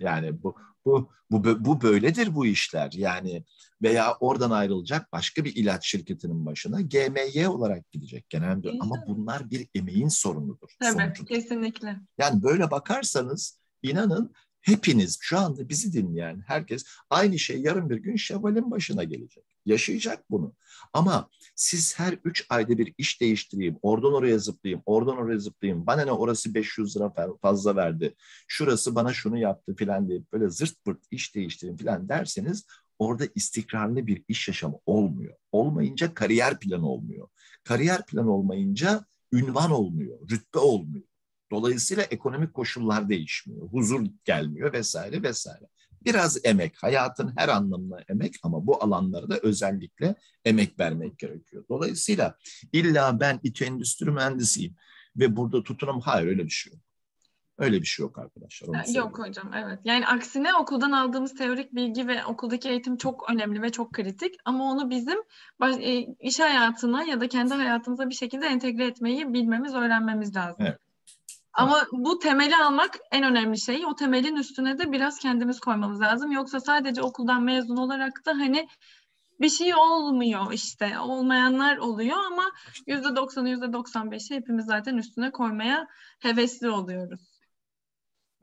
Speaker 1: yani bu, bu bu bu böyledir bu işler. Yani veya oradan ayrılacak başka bir ilaç şirketinin başına GMY olarak gidecek genel müdür. Ama bunlar bir emeğin sorunudur.
Speaker 2: Tabii sonucudur. kesinlikle.
Speaker 1: Yani böyle bakarsanız inanın hepiniz şu anda bizi dinleyen herkes aynı şey yarın bir gün Şevval'in başına gelecek. Yaşayacak bunu. Ama siz her üç ayda bir iş değiştireyim, oradan oraya zıplayayım, oradan oraya zıplayayım, bana ne orası 500 lira fazla verdi, şurası bana şunu yaptı filan deyip böyle zırt pırt iş değiştireyim filan derseniz orada istikrarlı bir iş yaşamı olmuyor. Olmayınca kariyer planı olmuyor. Kariyer planı olmayınca ünvan olmuyor, rütbe olmuyor. Dolayısıyla ekonomik koşullar değişmiyor, huzur gelmiyor vesaire vesaire. Biraz emek, hayatın her anlamına emek ama bu alanlarda özellikle emek vermek gerekiyor. Dolayısıyla illa ben İTÜ Endüstri Mühendisiyim ve burada tutunum hayır öyle bir şey yok. Öyle bir şey yok arkadaşlar.
Speaker 2: Yok hocam evet. Yani aksine okuldan aldığımız teorik bilgi ve okuldaki eğitim çok önemli ve çok kritik. Ama onu bizim e, iş hayatına ya da kendi hayatımıza bir şekilde entegre etmeyi bilmemiz, öğrenmemiz lazım. Evet. Ama bu temeli almak en önemli şey. O temelin üstüne de biraz kendimiz koymamız lazım. Yoksa sadece okuldan mezun olarak da hani bir şey olmuyor işte. Olmayanlar oluyor ama yüzde doksanı, yüzde doksan beşi hepimiz zaten üstüne koymaya hevesli oluyoruz.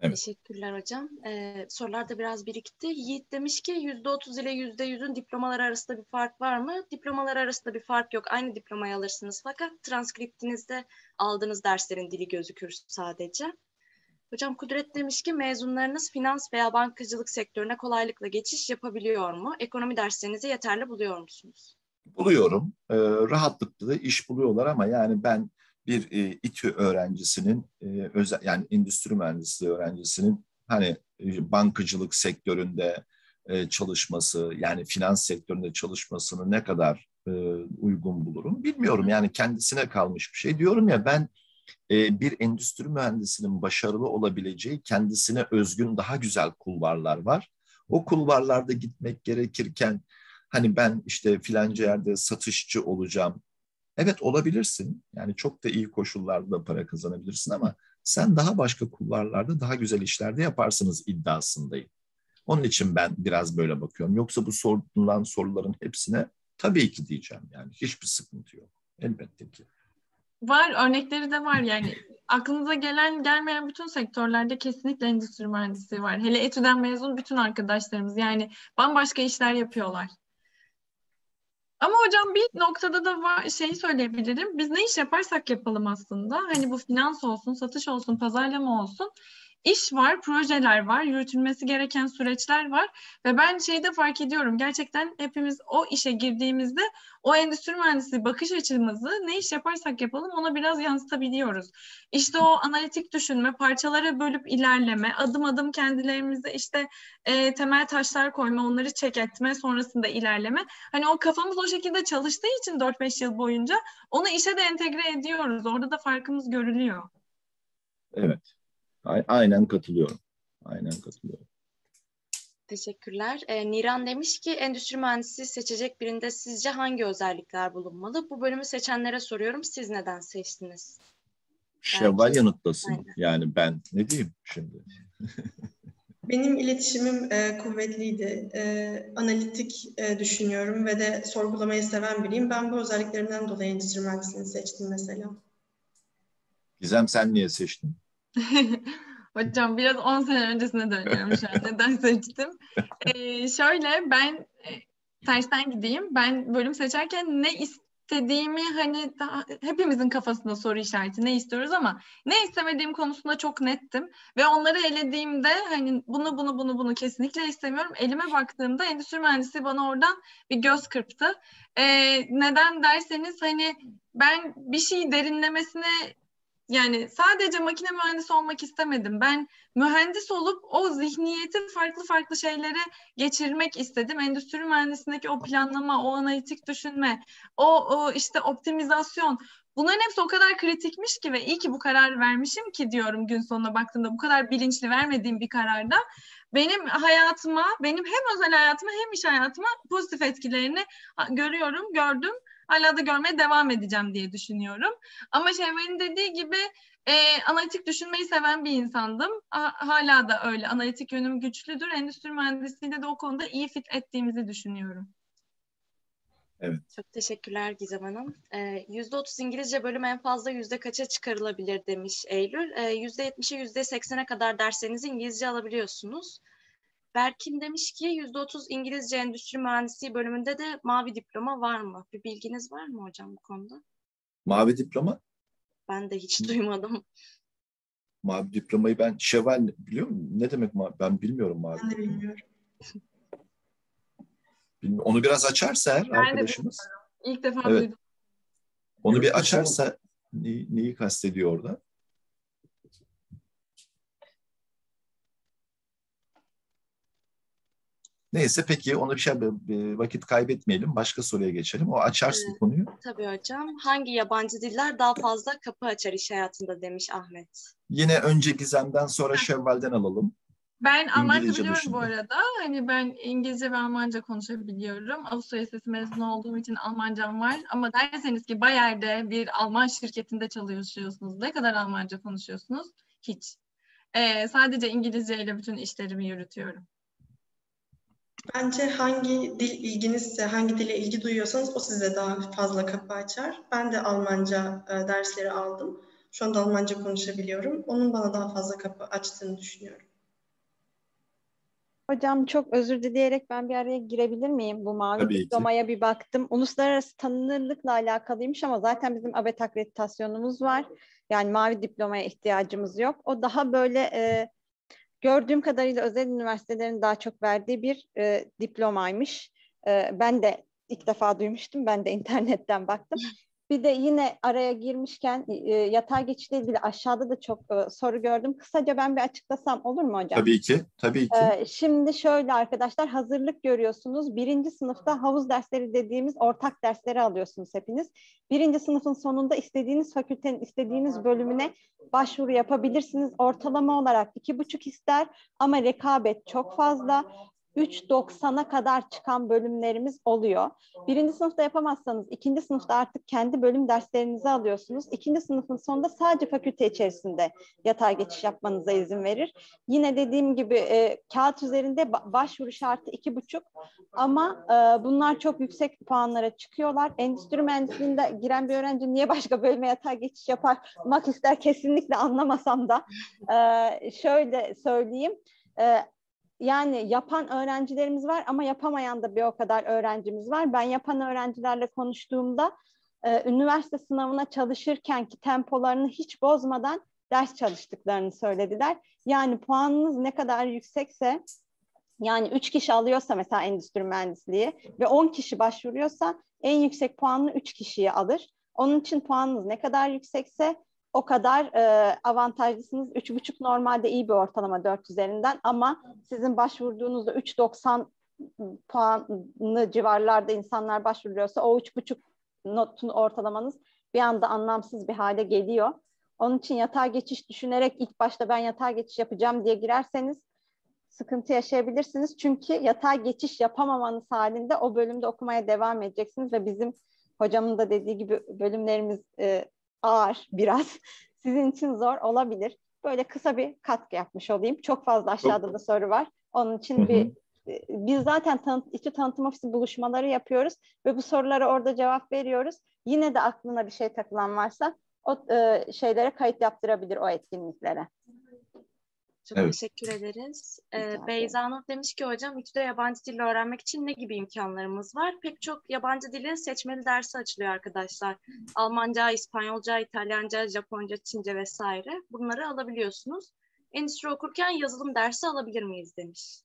Speaker 3: Evet. Teşekkürler hocam. Ee, sorular da biraz birikti. Yiğit demiş ki %30 ile %100'ün diplomalar arasında bir fark var mı? Diplomalar arasında bir fark yok. Aynı diplomayı alırsınız fakat transkriptinizde aldığınız derslerin dili gözükür sadece. Hocam Kudret demiş ki mezunlarınız finans veya bankacılık sektörüne kolaylıkla geçiş yapabiliyor mu? Ekonomi derslerinizi yeterli buluyor musunuz?
Speaker 1: Buluyorum. Ee, rahatlıkla da iş buluyorlar ama yani ben bir e, İTÜ öğrencisinin e, özel yani endüstri mühendisliği öğrencisinin hani e, bankacılık sektöründe e, çalışması yani finans sektöründe çalışmasını ne kadar e, uygun bulurum bilmiyorum. Yani kendisine kalmış bir şey. Diyorum ya ben e, bir endüstri mühendisinin başarılı olabileceği kendisine özgün daha güzel kulvarlar var. O kulvarlarda gitmek gerekirken hani ben işte filanca yerde satışçı olacağım, Evet olabilirsin. Yani çok da iyi koşullarda para kazanabilirsin ama sen daha başka kulvarlarda daha güzel işlerde yaparsınız iddiasındayım. Onun için ben biraz böyle bakıyorum. Yoksa bu sorulan soruların hepsine tabii ki diyeceğim. Yani hiçbir sıkıntı yok. Elbette ki.
Speaker 2: Var, örnekleri de var yani. Aklınıza gelen gelmeyen bütün sektörlerde kesinlikle endüstri mühendisi var. Hele etüden mezun bütün arkadaşlarımız yani bambaşka işler yapıyorlar. Ama hocam bir noktada da var, şeyi söyleyebilirim. Biz ne iş yaparsak yapalım aslında. Hani bu finans olsun, satış olsun, pazarlama olsun iş var, projeler var, yürütülmesi gereken süreçler var ve ben şeyde fark ediyorum gerçekten hepimiz o işe girdiğimizde o endüstri mühendisliği bakış açımızı ne iş yaparsak yapalım ona biraz yansıtabiliyoruz. İşte o analitik düşünme, parçalara bölüp ilerleme, adım adım kendilerimize işte e, temel taşlar koyma, onları çek etme, sonrasında ilerleme. Hani o kafamız o şekilde çalıştığı için 4-5 yıl boyunca onu işe de entegre ediyoruz. Orada da farkımız görülüyor.
Speaker 1: Evet. Aynen katılıyorum. Aynen katılıyorum.
Speaker 3: Teşekkürler. Ee, Niran demiş ki endüstri mühendisi seçecek birinde sizce hangi özellikler bulunmalı? Bu bölümü seçenlere soruyorum. Siz neden seçtiniz?
Speaker 1: Şevval Belki... yanıtlasın. Aynen. Yani ben ne diyeyim şimdi?
Speaker 4: Benim iletişimim e, kuvvetliydi. E, analitik e, düşünüyorum ve de sorgulamayı seven biriyim. Ben bu özelliklerimden dolayı endüstri mühendisliğini seçtim mesela.
Speaker 1: Gizem sen niye seçtin?
Speaker 2: Hocam biraz 10 sene öncesine dönüyorum şu an. Neden seçtim? Ee, şöyle ben e, tersten gideyim. Ben bölüm seçerken ne istediğimi hani daha, hepimizin kafasında soru işareti ne istiyoruz ama ne istemediğim konusunda çok nettim. Ve onları elediğimde hani bunu bunu bunu bunu kesinlikle istemiyorum. Elime baktığımda endüstri mühendisi bana oradan bir göz kırptı. Ee, neden derseniz hani ben bir şey derinlemesine yani sadece makine mühendisi olmak istemedim. Ben mühendis olup o zihniyeti farklı farklı şeylere geçirmek istedim. Endüstri mühendisindeki o planlama, o analitik düşünme, o, o işte optimizasyon. Bunların hepsi o kadar kritikmiş ki ve iyi ki bu karar vermişim ki diyorum gün sonuna baktığımda bu kadar bilinçli vermediğim bir kararda benim hayatıma, benim hem özel hayatıma hem iş hayatıma pozitif etkilerini görüyorum, gördüm hala da görmeye devam edeceğim diye düşünüyorum. Ama Şevval'in dediği gibi e, analitik düşünmeyi seven bir insandım. A, hala da öyle. Analitik yönüm güçlüdür. Endüstri mühendisliğinde de o konuda iyi fit ettiğimizi düşünüyorum.
Speaker 1: Evet.
Speaker 3: Çok teşekkürler Gizem Hanım. Ee, yüzde otuz İngilizce bölüm en fazla yüzde kaça çıkarılabilir demiş Eylül. Ee, yüzde yetmişe yüzde seksene kadar derslerinizi İngilizce alabiliyorsunuz. Berkin demiş ki %30 İngilizce Endüstri Mühendisliği bölümünde de mavi diploma var mı? Bir bilginiz var mı hocam bu konuda?
Speaker 1: Mavi diploma?
Speaker 3: Ben de hiç duymadım.
Speaker 1: Mavi diplomayı ben şeval biliyor musun? Ne demek mavi? Ben bilmiyorum mavi.
Speaker 4: Ben de bilmiyorum.
Speaker 1: Onu biraz açarsa
Speaker 2: Ben
Speaker 1: arkadaşımız.
Speaker 2: De İlk defa
Speaker 1: Evet.
Speaker 2: duydum.
Speaker 1: Onu bir açarsa neyi, neyi kastediyor orada? Neyse peki onu bir şey vakit kaybetmeyelim. Başka soruya geçelim. O açarsın
Speaker 3: Evet.
Speaker 1: konuyu.
Speaker 3: Tabii hocam. Hangi yabancı diller daha fazla kapı açar iş hayatında demiş Ahmet.
Speaker 1: Yine önce Gizem'den sonra Şevval'den alalım.
Speaker 2: Ben Almanca biliyorum
Speaker 1: dışında.
Speaker 2: bu arada. Hani ben İngilizce ve Almanca konuşabiliyorum. Avusturya Lisesi mezunu olduğum için Almancam var. Ama derseniz ki Bayer'de bir Alman şirketinde çalışıyorsunuz. Ne kadar Almanca konuşuyorsunuz? Hiç. Ee, sadece İngilizce ile bütün işlerimi yürütüyorum.
Speaker 4: Bence hangi dil ilginizse, hangi dile ilgi duyuyorsanız o size daha fazla kapı açar. Ben de Almanca e, dersleri aldım. Şu anda Almanca konuşabiliyorum. Onun bana daha fazla kapı açtığını düşünüyorum.
Speaker 5: Hocam çok özür dileyerek ben bir araya girebilir miyim? Bu mavi
Speaker 1: Tabii ki.
Speaker 5: diplomaya bir baktım. Uluslararası tanınırlıkla alakalıymış ama zaten bizim ABET akreditasyonumuz var. Yani mavi diplomaya ihtiyacımız yok. O daha böyle e, gördüğüm kadarıyla özel üniversitelerin daha çok verdiği bir e, diplomaymış. E, ben de ilk defa duymuştum. Ben de internetten baktım. Bir de yine araya girmişken e, yatay geçişle ilgili aşağıda da çok e, soru gördüm. Kısaca ben bir açıklasam olur mu hocam?
Speaker 1: Tabii ki. Tabii ki.
Speaker 5: Ee, şimdi şöyle arkadaşlar hazırlık görüyorsunuz. Birinci sınıfta havuz dersleri dediğimiz ortak dersleri alıyorsunuz hepiniz. Birinci sınıfın sonunda istediğiniz fakültenin istediğiniz bölümüne başvuru yapabilirsiniz. Ortalama olarak iki buçuk ister ama rekabet çok fazla. 3.90'a kadar çıkan bölümlerimiz oluyor. Birinci sınıfta yapamazsanız ikinci sınıfta artık kendi bölüm derslerinizi alıyorsunuz. İkinci sınıfın sonunda sadece fakülte içerisinde yatay geçiş yapmanıza izin verir. Yine dediğim gibi e, kağıt üzerinde ba- başvuru şartı iki buçuk ama e, bunlar çok yüksek puanlara çıkıyorlar. Endüstri mühendisliğinde giren bir öğrenci niye başka bölüme yatay geçiş yapmak ister kesinlikle anlamasam da e, şöyle söyleyeyim. E, yani yapan öğrencilerimiz var ama yapamayan da bir o kadar öğrencimiz var. Ben yapan öğrencilerle konuştuğumda e, üniversite sınavına çalışırkenki tempolarını hiç bozmadan ders çalıştıklarını söylediler. Yani puanınız ne kadar yüksekse yani 3 kişi alıyorsa mesela endüstri mühendisliği ve 10 kişi başvuruyorsa en yüksek puanını 3 kişiye alır. Onun için puanınız ne kadar yüksekse o kadar e, avantajlısınız. 3,5 normalde iyi bir ortalama 4 üzerinden ama sizin başvurduğunuzda 3,90 puanlı civarlarda insanlar başvuruyorsa o 3,5 notun ortalamanız bir anda anlamsız bir hale geliyor. Onun için yatay geçiş düşünerek ilk başta ben yatay geçiş yapacağım diye girerseniz sıkıntı yaşayabilirsiniz. Çünkü yatay geçiş yapamamanız halinde o bölümde okumaya devam edeceksiniz ve bizim hocamın da dediği gibi bölümlerimiz e, ağır biraz. Sizin için zor olabilir. Böyle kısa bir katkı yapmış olayım. Çok fazla aşağıda da soru var. Onun için bir e, biz zaten tanıt, içi tanıtım ofisi buluşmaları yapıyoruz ve bu sorulara orada cevap veriyoruz. Yine de aklına bir şey takılan varsa o e, şeylere kayıt yaptırabilir o etkinliklere.
Speaker 3: Çok
Speaker 1: Evet.
Speaker 3: teşekkür ederiz. Ee. Beyza Nur demiş ki hocam İTÜ'de yabancı dil öğrenmek için ne gibi imkanlarımız var? Pek çok yabancı dilin seçmeli dersi açılıyor arkadaşlar. Almanca, İspanyolca, İtalyanca, Japonca, Çince vesaire. Bunları alabiliyorsunuz. Endüstri okurken yazılım dersi alabilir miyiz demiş.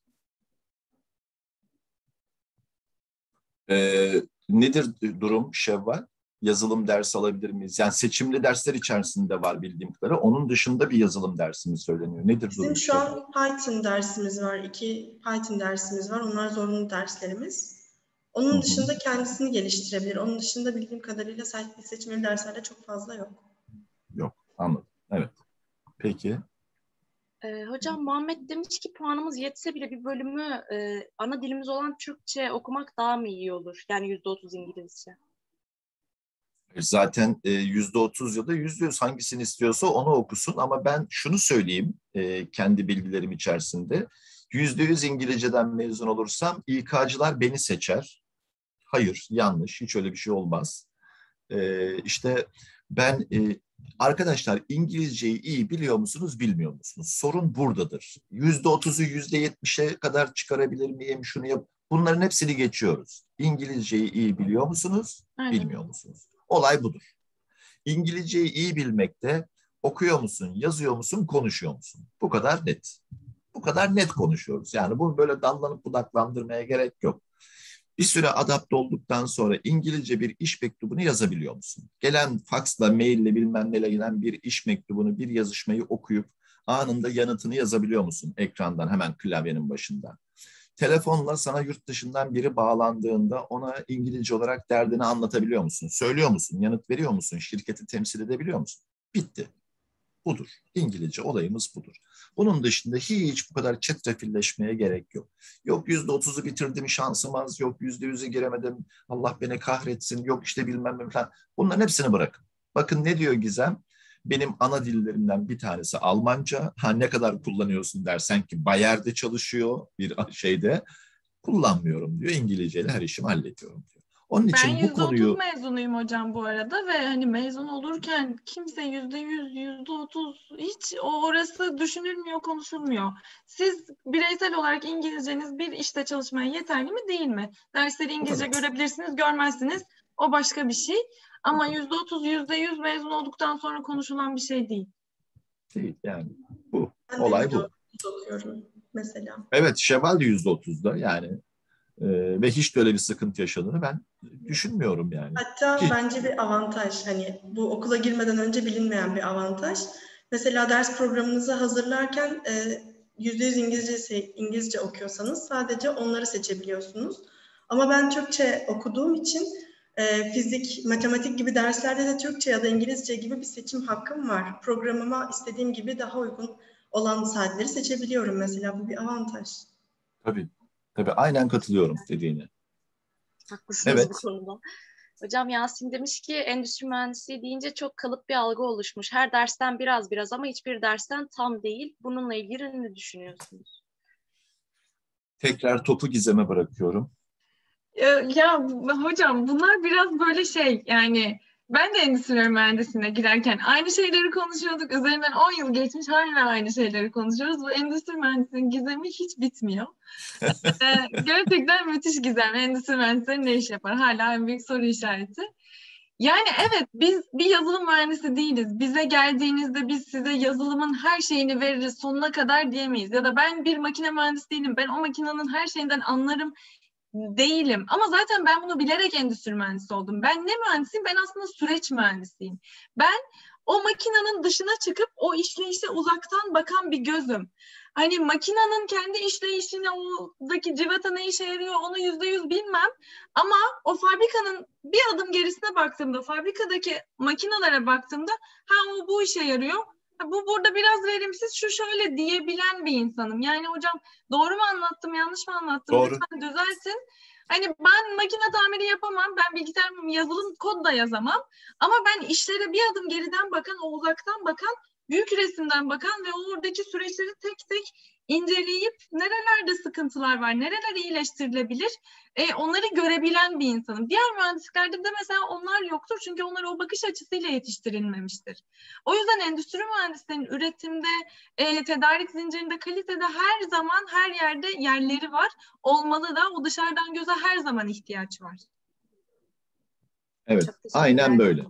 Speaker 1: Ee, nedir durum Şevval? Yazılım dersi alabilir miyiz? Yani seçimli dersler içerisinde var bildiğim kadarıyla. Onun dışında bir yazılım dersi mi söyleniyor? Nedir durum?
Speaker 4: Bizim şu an Python dersimiz var. İki Python dersimiz var. Onlar zorunlu derslerimiz. Onun
Speaker 1: hı.
Speaker 4: dışında kendisini geliştirebilir. Onun dışında bildiğim kadarıyla se- seçmeli derslerde çok fazla yok.
Speaker 1: Yok. Anladım. Evet. Peki.
Speaker 3: Ee, hocam Muhammed demiş ki puanımız yetse bile bir bölümü e, ana dilimiz olan Türkçe okumak daha mı iyi olur? Yani %30 İngilizce.
Speaker 1: Zaten e, yüzde otuz ya da yüzde yüz hangisini istiyorsa onu okusun. Ama ben şunu söyleyeyim e, kendi bilgilerim içerisinde. Yüzde yüz İngilizceden mezun olursam İK'cılar beni seçer. Hayır, yanlış. Hiç öyle bir şey olmaz. E, işte ben e, arkadaşlar İngilizceyi iyi biliyor musunuz, bilmiyor musunuz? Sorun buradadır. Yüzde otuzu yüzde yetmişe kadar çıkarabilir miyim? Şunu yap. Bunların hepsini geçiyoruz. İngilizceyi iyi biliyor musunuz,
Speaker 2: Aynen.
Speaker 1: bilmiyor musunuz? Olay budur. İngilizceyi iyi bilmekte okuyor musun, yazıyor musun, konuşuyor musun? Bu kadar net. Bu kadar net konuşuyoruz. Yani bunu böyle dallanıp budaklandırmaya gerek yok. Bir süre adapte olduktan sonra İngilizce bir iş mektubunu yazabiliyor musun? Gelen faksla, maille bilmem neyle gelen bir iş mektubunu, bir yazışmayı okuyup anında yanıtını yazabiliyor musun ekrandan hemen klavyenin başında? Telefonla sana yurt dışından biri bağlandığında ona İngilizce olarak derdini anlatabiliyor musun? Söylüyor musun? Yanıt veriyor musun? Şirketi temsil edebiliyor musun? Bitti. Budur. İngilizce olayımız budur. Bunun dışında hiç bu kadar çetrefilleşmeye gerek yok. Yok yüzde otuzu bitirdim şansım az, yok yüzde yüzü giremedim, Allah beni kahretsin, yok işte bilmem ne falan. Bunların hepsini bırakın. Bakın ne diyor Gizem? Benim ana dillerimden bir tanesi Almanca. Ha ne kadar kullanıyorsun dersen ki Bayer'de çalışıyor bir şeyde. Kullanmıyorum diyor. İngilizceyle her işimi hallediyorum diyor.
Speaker 2: Onun için ben bu konuyu... mezunuyum hocam bu arada ve hani mezun olurken kimse yüzde yüz, yüzde otuz hiç orası düşünülmüyor, konuşulmuyor. Siz bireysel olarak İngilizceniz bir işte çalışmaya yeterli mi değil mi? Dersleri İngilizce evet. görebilirsiniz, görmezsiniz. O başka bir şey. Ama yüzde otuz, yüzde yüz mezun olduktan sonra konuşulan bir şey değil.
Speaker 1: Değil yani bu. Ben olay bu.
Speaker 4: okuyorum mesela.
Speaker 1: Evet Şevval de yüzde otuzda yani e, ve hiç de öyle bir sıkıntı yaşadığını ben düşünmüyorum yani.
Speaker 4: Hatta hiç. bence bir avantaj hani bu okula girmeden önce bilinmeyen bir avantaj. Mesela ders programınızı hazırlarken e, yüzde yüz İngilizce, İngilizce okuyorsanız sadece onları seçebiliyorsunuz. Ama ben Türkçe okuduğum için e, fizik, matematik gibi derslerde de Türkçe ya da İngilizce gibi bir seçim hakkım var. Programıma istediğim gibi daha uygun olan saatleri seçebiliyorum mesela. Bu bir avantaj.
Speaker 1: Tabii. Tabii aynen katılıyorum dediğine.
Speaker 3: Haklısınız evet. bu konuda. Hocam Yasin demiş ki endüstri mühendisliği deyince çok kalıp bir algı oluşmuş. Her dersten biraz biraz ama hiçbir dersten tam değil. Bununla ilgili ne düşünüyorsunuz?
Speaker 1: Tekrar topu gizeme bırakıyorum.
Speaker 2: Ee, ya hocam bunlar biraz böyle şey yani ben de endüstri mühendisliğine girerken aynı şeyleri konuşuyorduk. Üzerinden 10 yıl geçmiş hala aynı şeyleri konuşuyoruz. Bu endüstri mühendisliğinin gizemi hiç bitmiyor. ee, gerçekten müthiş gizem. Endüstri mühendisleri ne iş yapar? Hala en büyük soru işareti. Yani evet biz bir yazılım mühendisi değiliz. Bize geldiğinizde biz size yazılımın her şeyini veririz sonuna kadar diyemeyiz. Ya da ben bir makine mühendisi değilim. Ben o makinenin her şeyinden anlarım değilim. Ama zaten ben bunu bilerek endüstri mühendisi oldum. Ben ne mühendisiyim? Ben aslında süreç mühendisiyim. Ben o makinenin dışına çıkıp o işleyişe uzaktan bakan bir gözüm. Hani makinenin kendi işleyişine oradaki civata ne işe yarıyor onu yüzde yüz bilmem. Ama o fabrikanın bir adım gerisine baktığımda, fabrikadaki makinelere baktığımda ha o bu işe yarıyor bu burada biraz verimsiz şu şöyle diyebilen bir insanım. Yani hocam doğru mu anlattım yanlış mı anlattım doğru. lütfen düzeltin. Hani ben makine tamiri yapamam, ben bilgisayar yazılım kod da yazamam. Ama ben işlere bir adım geriden bakan, o uzaktan bakan, büyük resimden bakan ve oradaki süreçleri tek tek inceleyip nerelerde sıkıntılar var, nereler iyileştirilebilir e, onları görebilen bir insanım. Diğer mühendisliklerde de mesela onlar yoktur çünkü onlar o bakış açısıyla yetiştirilmemiştir. O yüzden endüstri mühendislerinin üretimde, e, tedarik zincirinde, kalitede her zaman her yerde yerleri var. Olmalı da o dışarıdan göze her zaman ihtiyaç var.
Speaker 1: Evet, aynen böyle.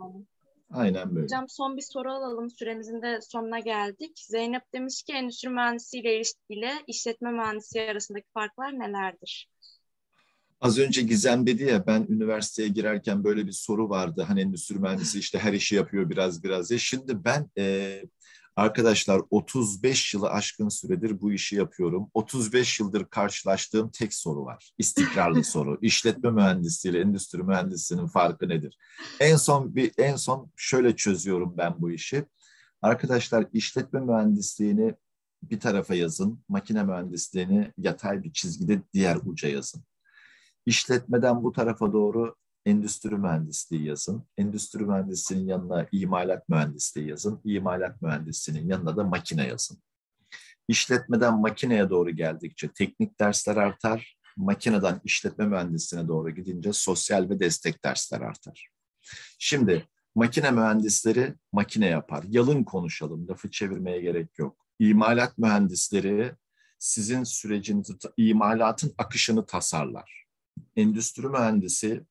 Speaker 1: Aynen böyle.
Speaker 3: Hocam son bir soru alalım. Süremizin de sonuna geldik. Zeynep demiş ki endüstri mühendisiyle ile işletme mühendisi arasındaki farklar nelerdir?
Speaker 1: Az önce Gizem dedi ya ben üniversiteye girerken böyle bir soru vardı. Hani endüstri mühendisi işte her işi yapıyor biraz biraz. Ya şimdi ben e, arkadaşlar 35 yılı aşkın süredir bu işi yapıyorum. 35 yıldır karşılaştığım tek soru var. İstikrarlı soru. İşletme mühendisiyle endüstri mühendisinin farkı nedir? En son bir en son şöyle çözüyorum ben bu işi. Arkadaşlar işletme mühendisliğini bir tarafa yazın, makine mühendisliğini yatay bir çizgide diğer uca yazın. İşletmeden bu tarafa doğru endüstri mühendisliği yazın. Endüstri mühendisliğinin yanına imalat mühendisliği yazın. İmalat mühendisliğinin yanına da makine yazın. İşletmeden makineye doğru geldikçe teknik dersler artar. Makineden işletme mühendisliğine doğru gidince sosyal ve destek dersler artar. Şimdi makine mühendisleri makine yapar. Yalın konuşalım, lafı çevirmeye gerek yok. İmalat mühendisleri sizin sürecinizi, imalatın akışını tasarlar endüstri mühendisi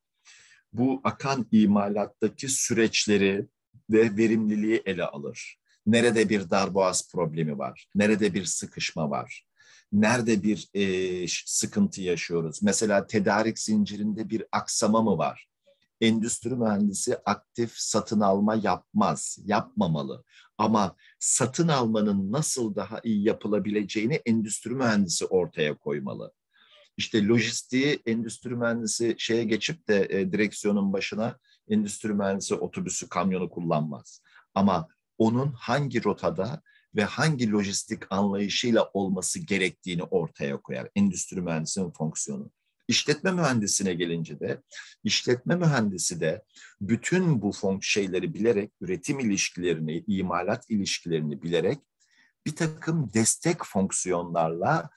Speaker 1: bu akan imalattaki süreçleri ve verimliliği ele alır. Nerede bir darboğaz problemi var, nerede bir sıkışma var, Nerede bir e, sıkıntı yaşıyoruz? Mesela tedarik zincirinde bir aksama mı var? Endüstri mühendisi aktif satın alma yapmaz, yapmamalı. Ama satın almanın nasıl daha iyi yapılabileceğini endüstri mühendisi ortaya koymalı. İşte lojistiği endüstri mühendisi şeye geçip de e, direksiyonun başına endüstri mühendisi otobüsü, kamyonu kullanmaz. Ama onun hangi rotada ve hangi lojistik anlayışıyla olması gerektiğini ortaya koyar. Endüstri mühendisinin fonksiyonu. İşletme mühendisine gelince de işletme mühendisi de bütün bu fon şeyleri bilerek üretim ilişkilerini, imalat ilişkilerini bilerek bir takım destek fonksiyonlarla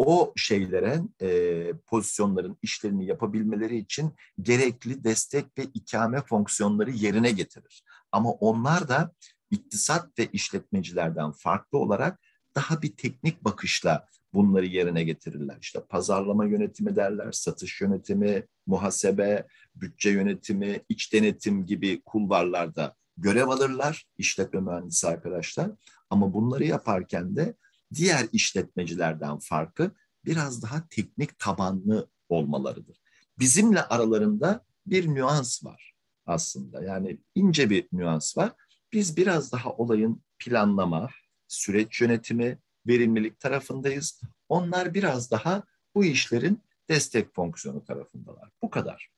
Speaker 1: o şeylerin e, pozisyonların işlerini yapabilmeleri için gerekli destek ve ikame fonksiyonları yerine getirir. Ama onlar da iktisat ve işletmecilerden farklı olarak daha bir teknik bakışla bunları yerine getirirler. İşte pazarlama yönetimi derler, satış yönetimi, muhasebe, bütçe yönetimi, iç denetim gibi kulvarlarda görev alırlar işletme mühendisi arkadaşlar. Ama bunları yaparken de diğer işletmecilerden farkı biraz daha teknik tabanlı olmalarıdır. Bizimle aralarında bir nüans var aslında. Yani ince bir nüans var. Biz biraz daha olayın planlama, süreç yönetimi, verimlilik tarafındayız. Onlar biraz daha bu işlerin destek fonksiyonu tarafındalar. Bu kadar.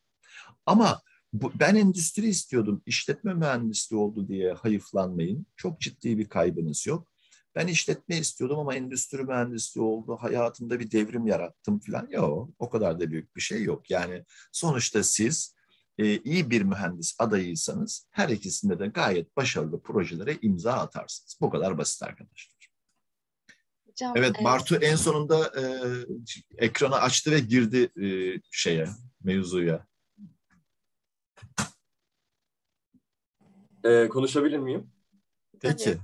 Speaker 1: Ama bu, ben endüstri istiyordum, işletme mühendisliği oldu diye hayıflanmayın. Çok ciddi bir kaybınız yok. Ben işletme istiyordum ama endüstri mühendisliği oldu. Hayatımda bir devrim yarattım falan. Yok, o kadar da büyük bir şey yok. Yani sonuçta siz e, iyi bir mühendis adayıysanız her ikisinde de gayet başarılı projelere imza atarsınız. Bu kadar basit arkadaşlar. Hocam, evet, evet Bartu en sonunda e, ekranı açtı ve girdi e, şeye mevzuya.
Speaker 6: Ee, konuşabilir miyim?
Speaker 1: Peki.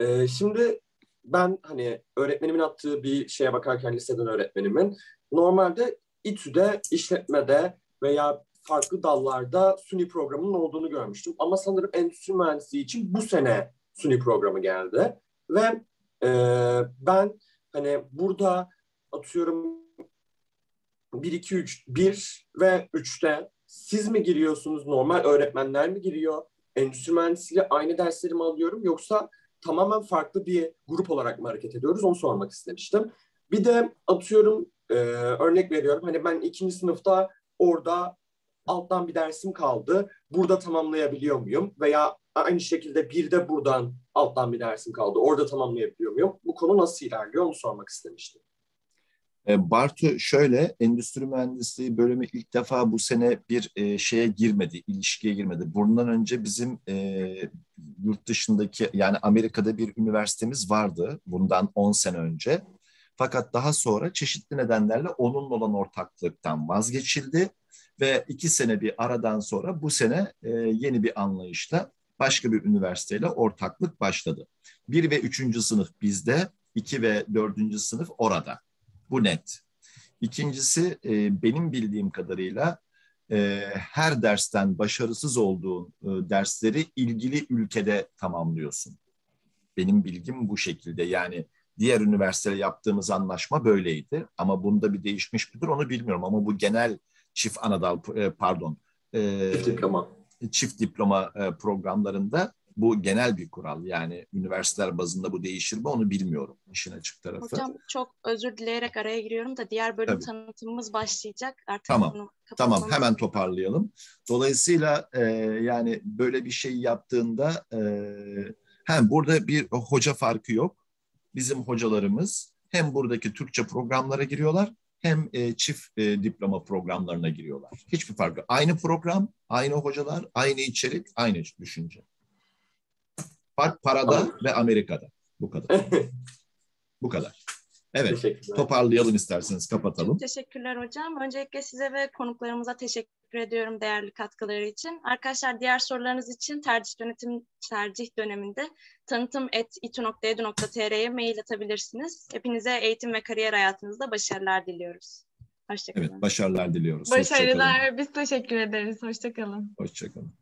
Speaker 6: Ee, şimdi ben hani öğretmenimin attığı bir şeye bakarken liseden öğretmenimin normalde İTÜ'de işletmede veya farklı dallarda SUNY programının olduğunu görmüştüm. Ama sanırım endüstri mühendisliği için bu sene SUNY programı geldi. Ve e, ben hani burada atıyorum 1, 2, 3, 1 ve 3'te siz mi giriyorsunuz? Normal öğretmenler mi giriyor? Endüstri mühendisliği aynı dersleri mi alıyorum? Yoksa tamamen farklı bir grup olarak mı hareket ediyoruz? Onu sormak istemiştim. Bir de atıyorum e, örnek veriyorum. Hani ben ikinci sınıfta orada alttan bir dersim kaldı. Burada tamamlayabiliyor muyum? Veya aynı şekilde bir de buradan alttan bir dersim kaldı. Orada tamamlayabiliyor muyum? Bu konu nasıl ilerliyor onu sormak istemiştim.
Speaker 1: E, Bartu şöyle, endüstri mühendisliği bölümü ilk defa bu sene bir e, şeye girmedi, ilişkiye girmedi. Bundan önce bizim e, yurt dışındaki yani Amerika'da bir üniversitemiz vardı bundan 10 sene önce. Fakat daha sonra çeşitli nedenlerle onunla olan ortaklıktan vazgeçildi ve iki sene bir aradan sonra bu sene e, yeni bir anlayışla başka bir üniversiteyle ortaklık başladı. Bir ve üçüncü sınıf bizde, iki ve dördüncü sınıf orada. Bu net. İkincisi e, benim bildiğim kadarıyla e, her dersten başarısız olduğun e, dersleri ilgili ülkede tamamlıyorsun. Benim bilgim bu şekilde. Yani diğer üniversiteyle yaptığımız anlaşma böyleydi. Ama bunda bir değişmiş midir onu bilmiyorum. Ama bu genel çift anadal e, pardon
Speaker 6: e, çift diploma,
Speaker 1: çift diploma e, programlarında bu genel bir kural. Yani üniversiteler bazında bu değişir mi onu bilmiyorum işin açık tarafı.
Speaker 3: Hocam çok özür dileyerek araya giriyorum da diğer bölüm Tabii. tanıtımımız başlayacak.
Speaker 1: Artık tamam. Tamam hemen toparlayalım. Dolayısıyla e, yani böyle bir şey yaptığında e, hem burada bir hoca farkı yok. Bizim hocalarımız hem buradaki Türkçe programlara giriyorlar hem e, çift e, diploma programlarına giriyorlar. Hiçbir farkı. Aynı program, aynı hocalar, aynı içerik, aynı düşünce. Fark parada ve Amerika'da. Bu kadar. Bu kadar. Evet, toparlayalım isterseniz, kapatalım.
Speaker 3: Çok teşekkürler hocam. Öncelikle size ve konuklarımıza teşekkür ediyorum değerli katkıları için. Arkadaşlar diğer sorularınız için tercih yönetim tercih döneminde tanıtım.itu.edu.tr'ye mail atabilirsiniz. Hepinize eğitim ve kariyer hayatınızda başarılar diliyoruz. Hoşçakalın.
Speaker 1: Evet, başarılar diliyoruz.
Speaker 2: Başarılar. Biz teşekkür ederiz. Hoşçakalın.
Speaker 1: Hoşçakalın.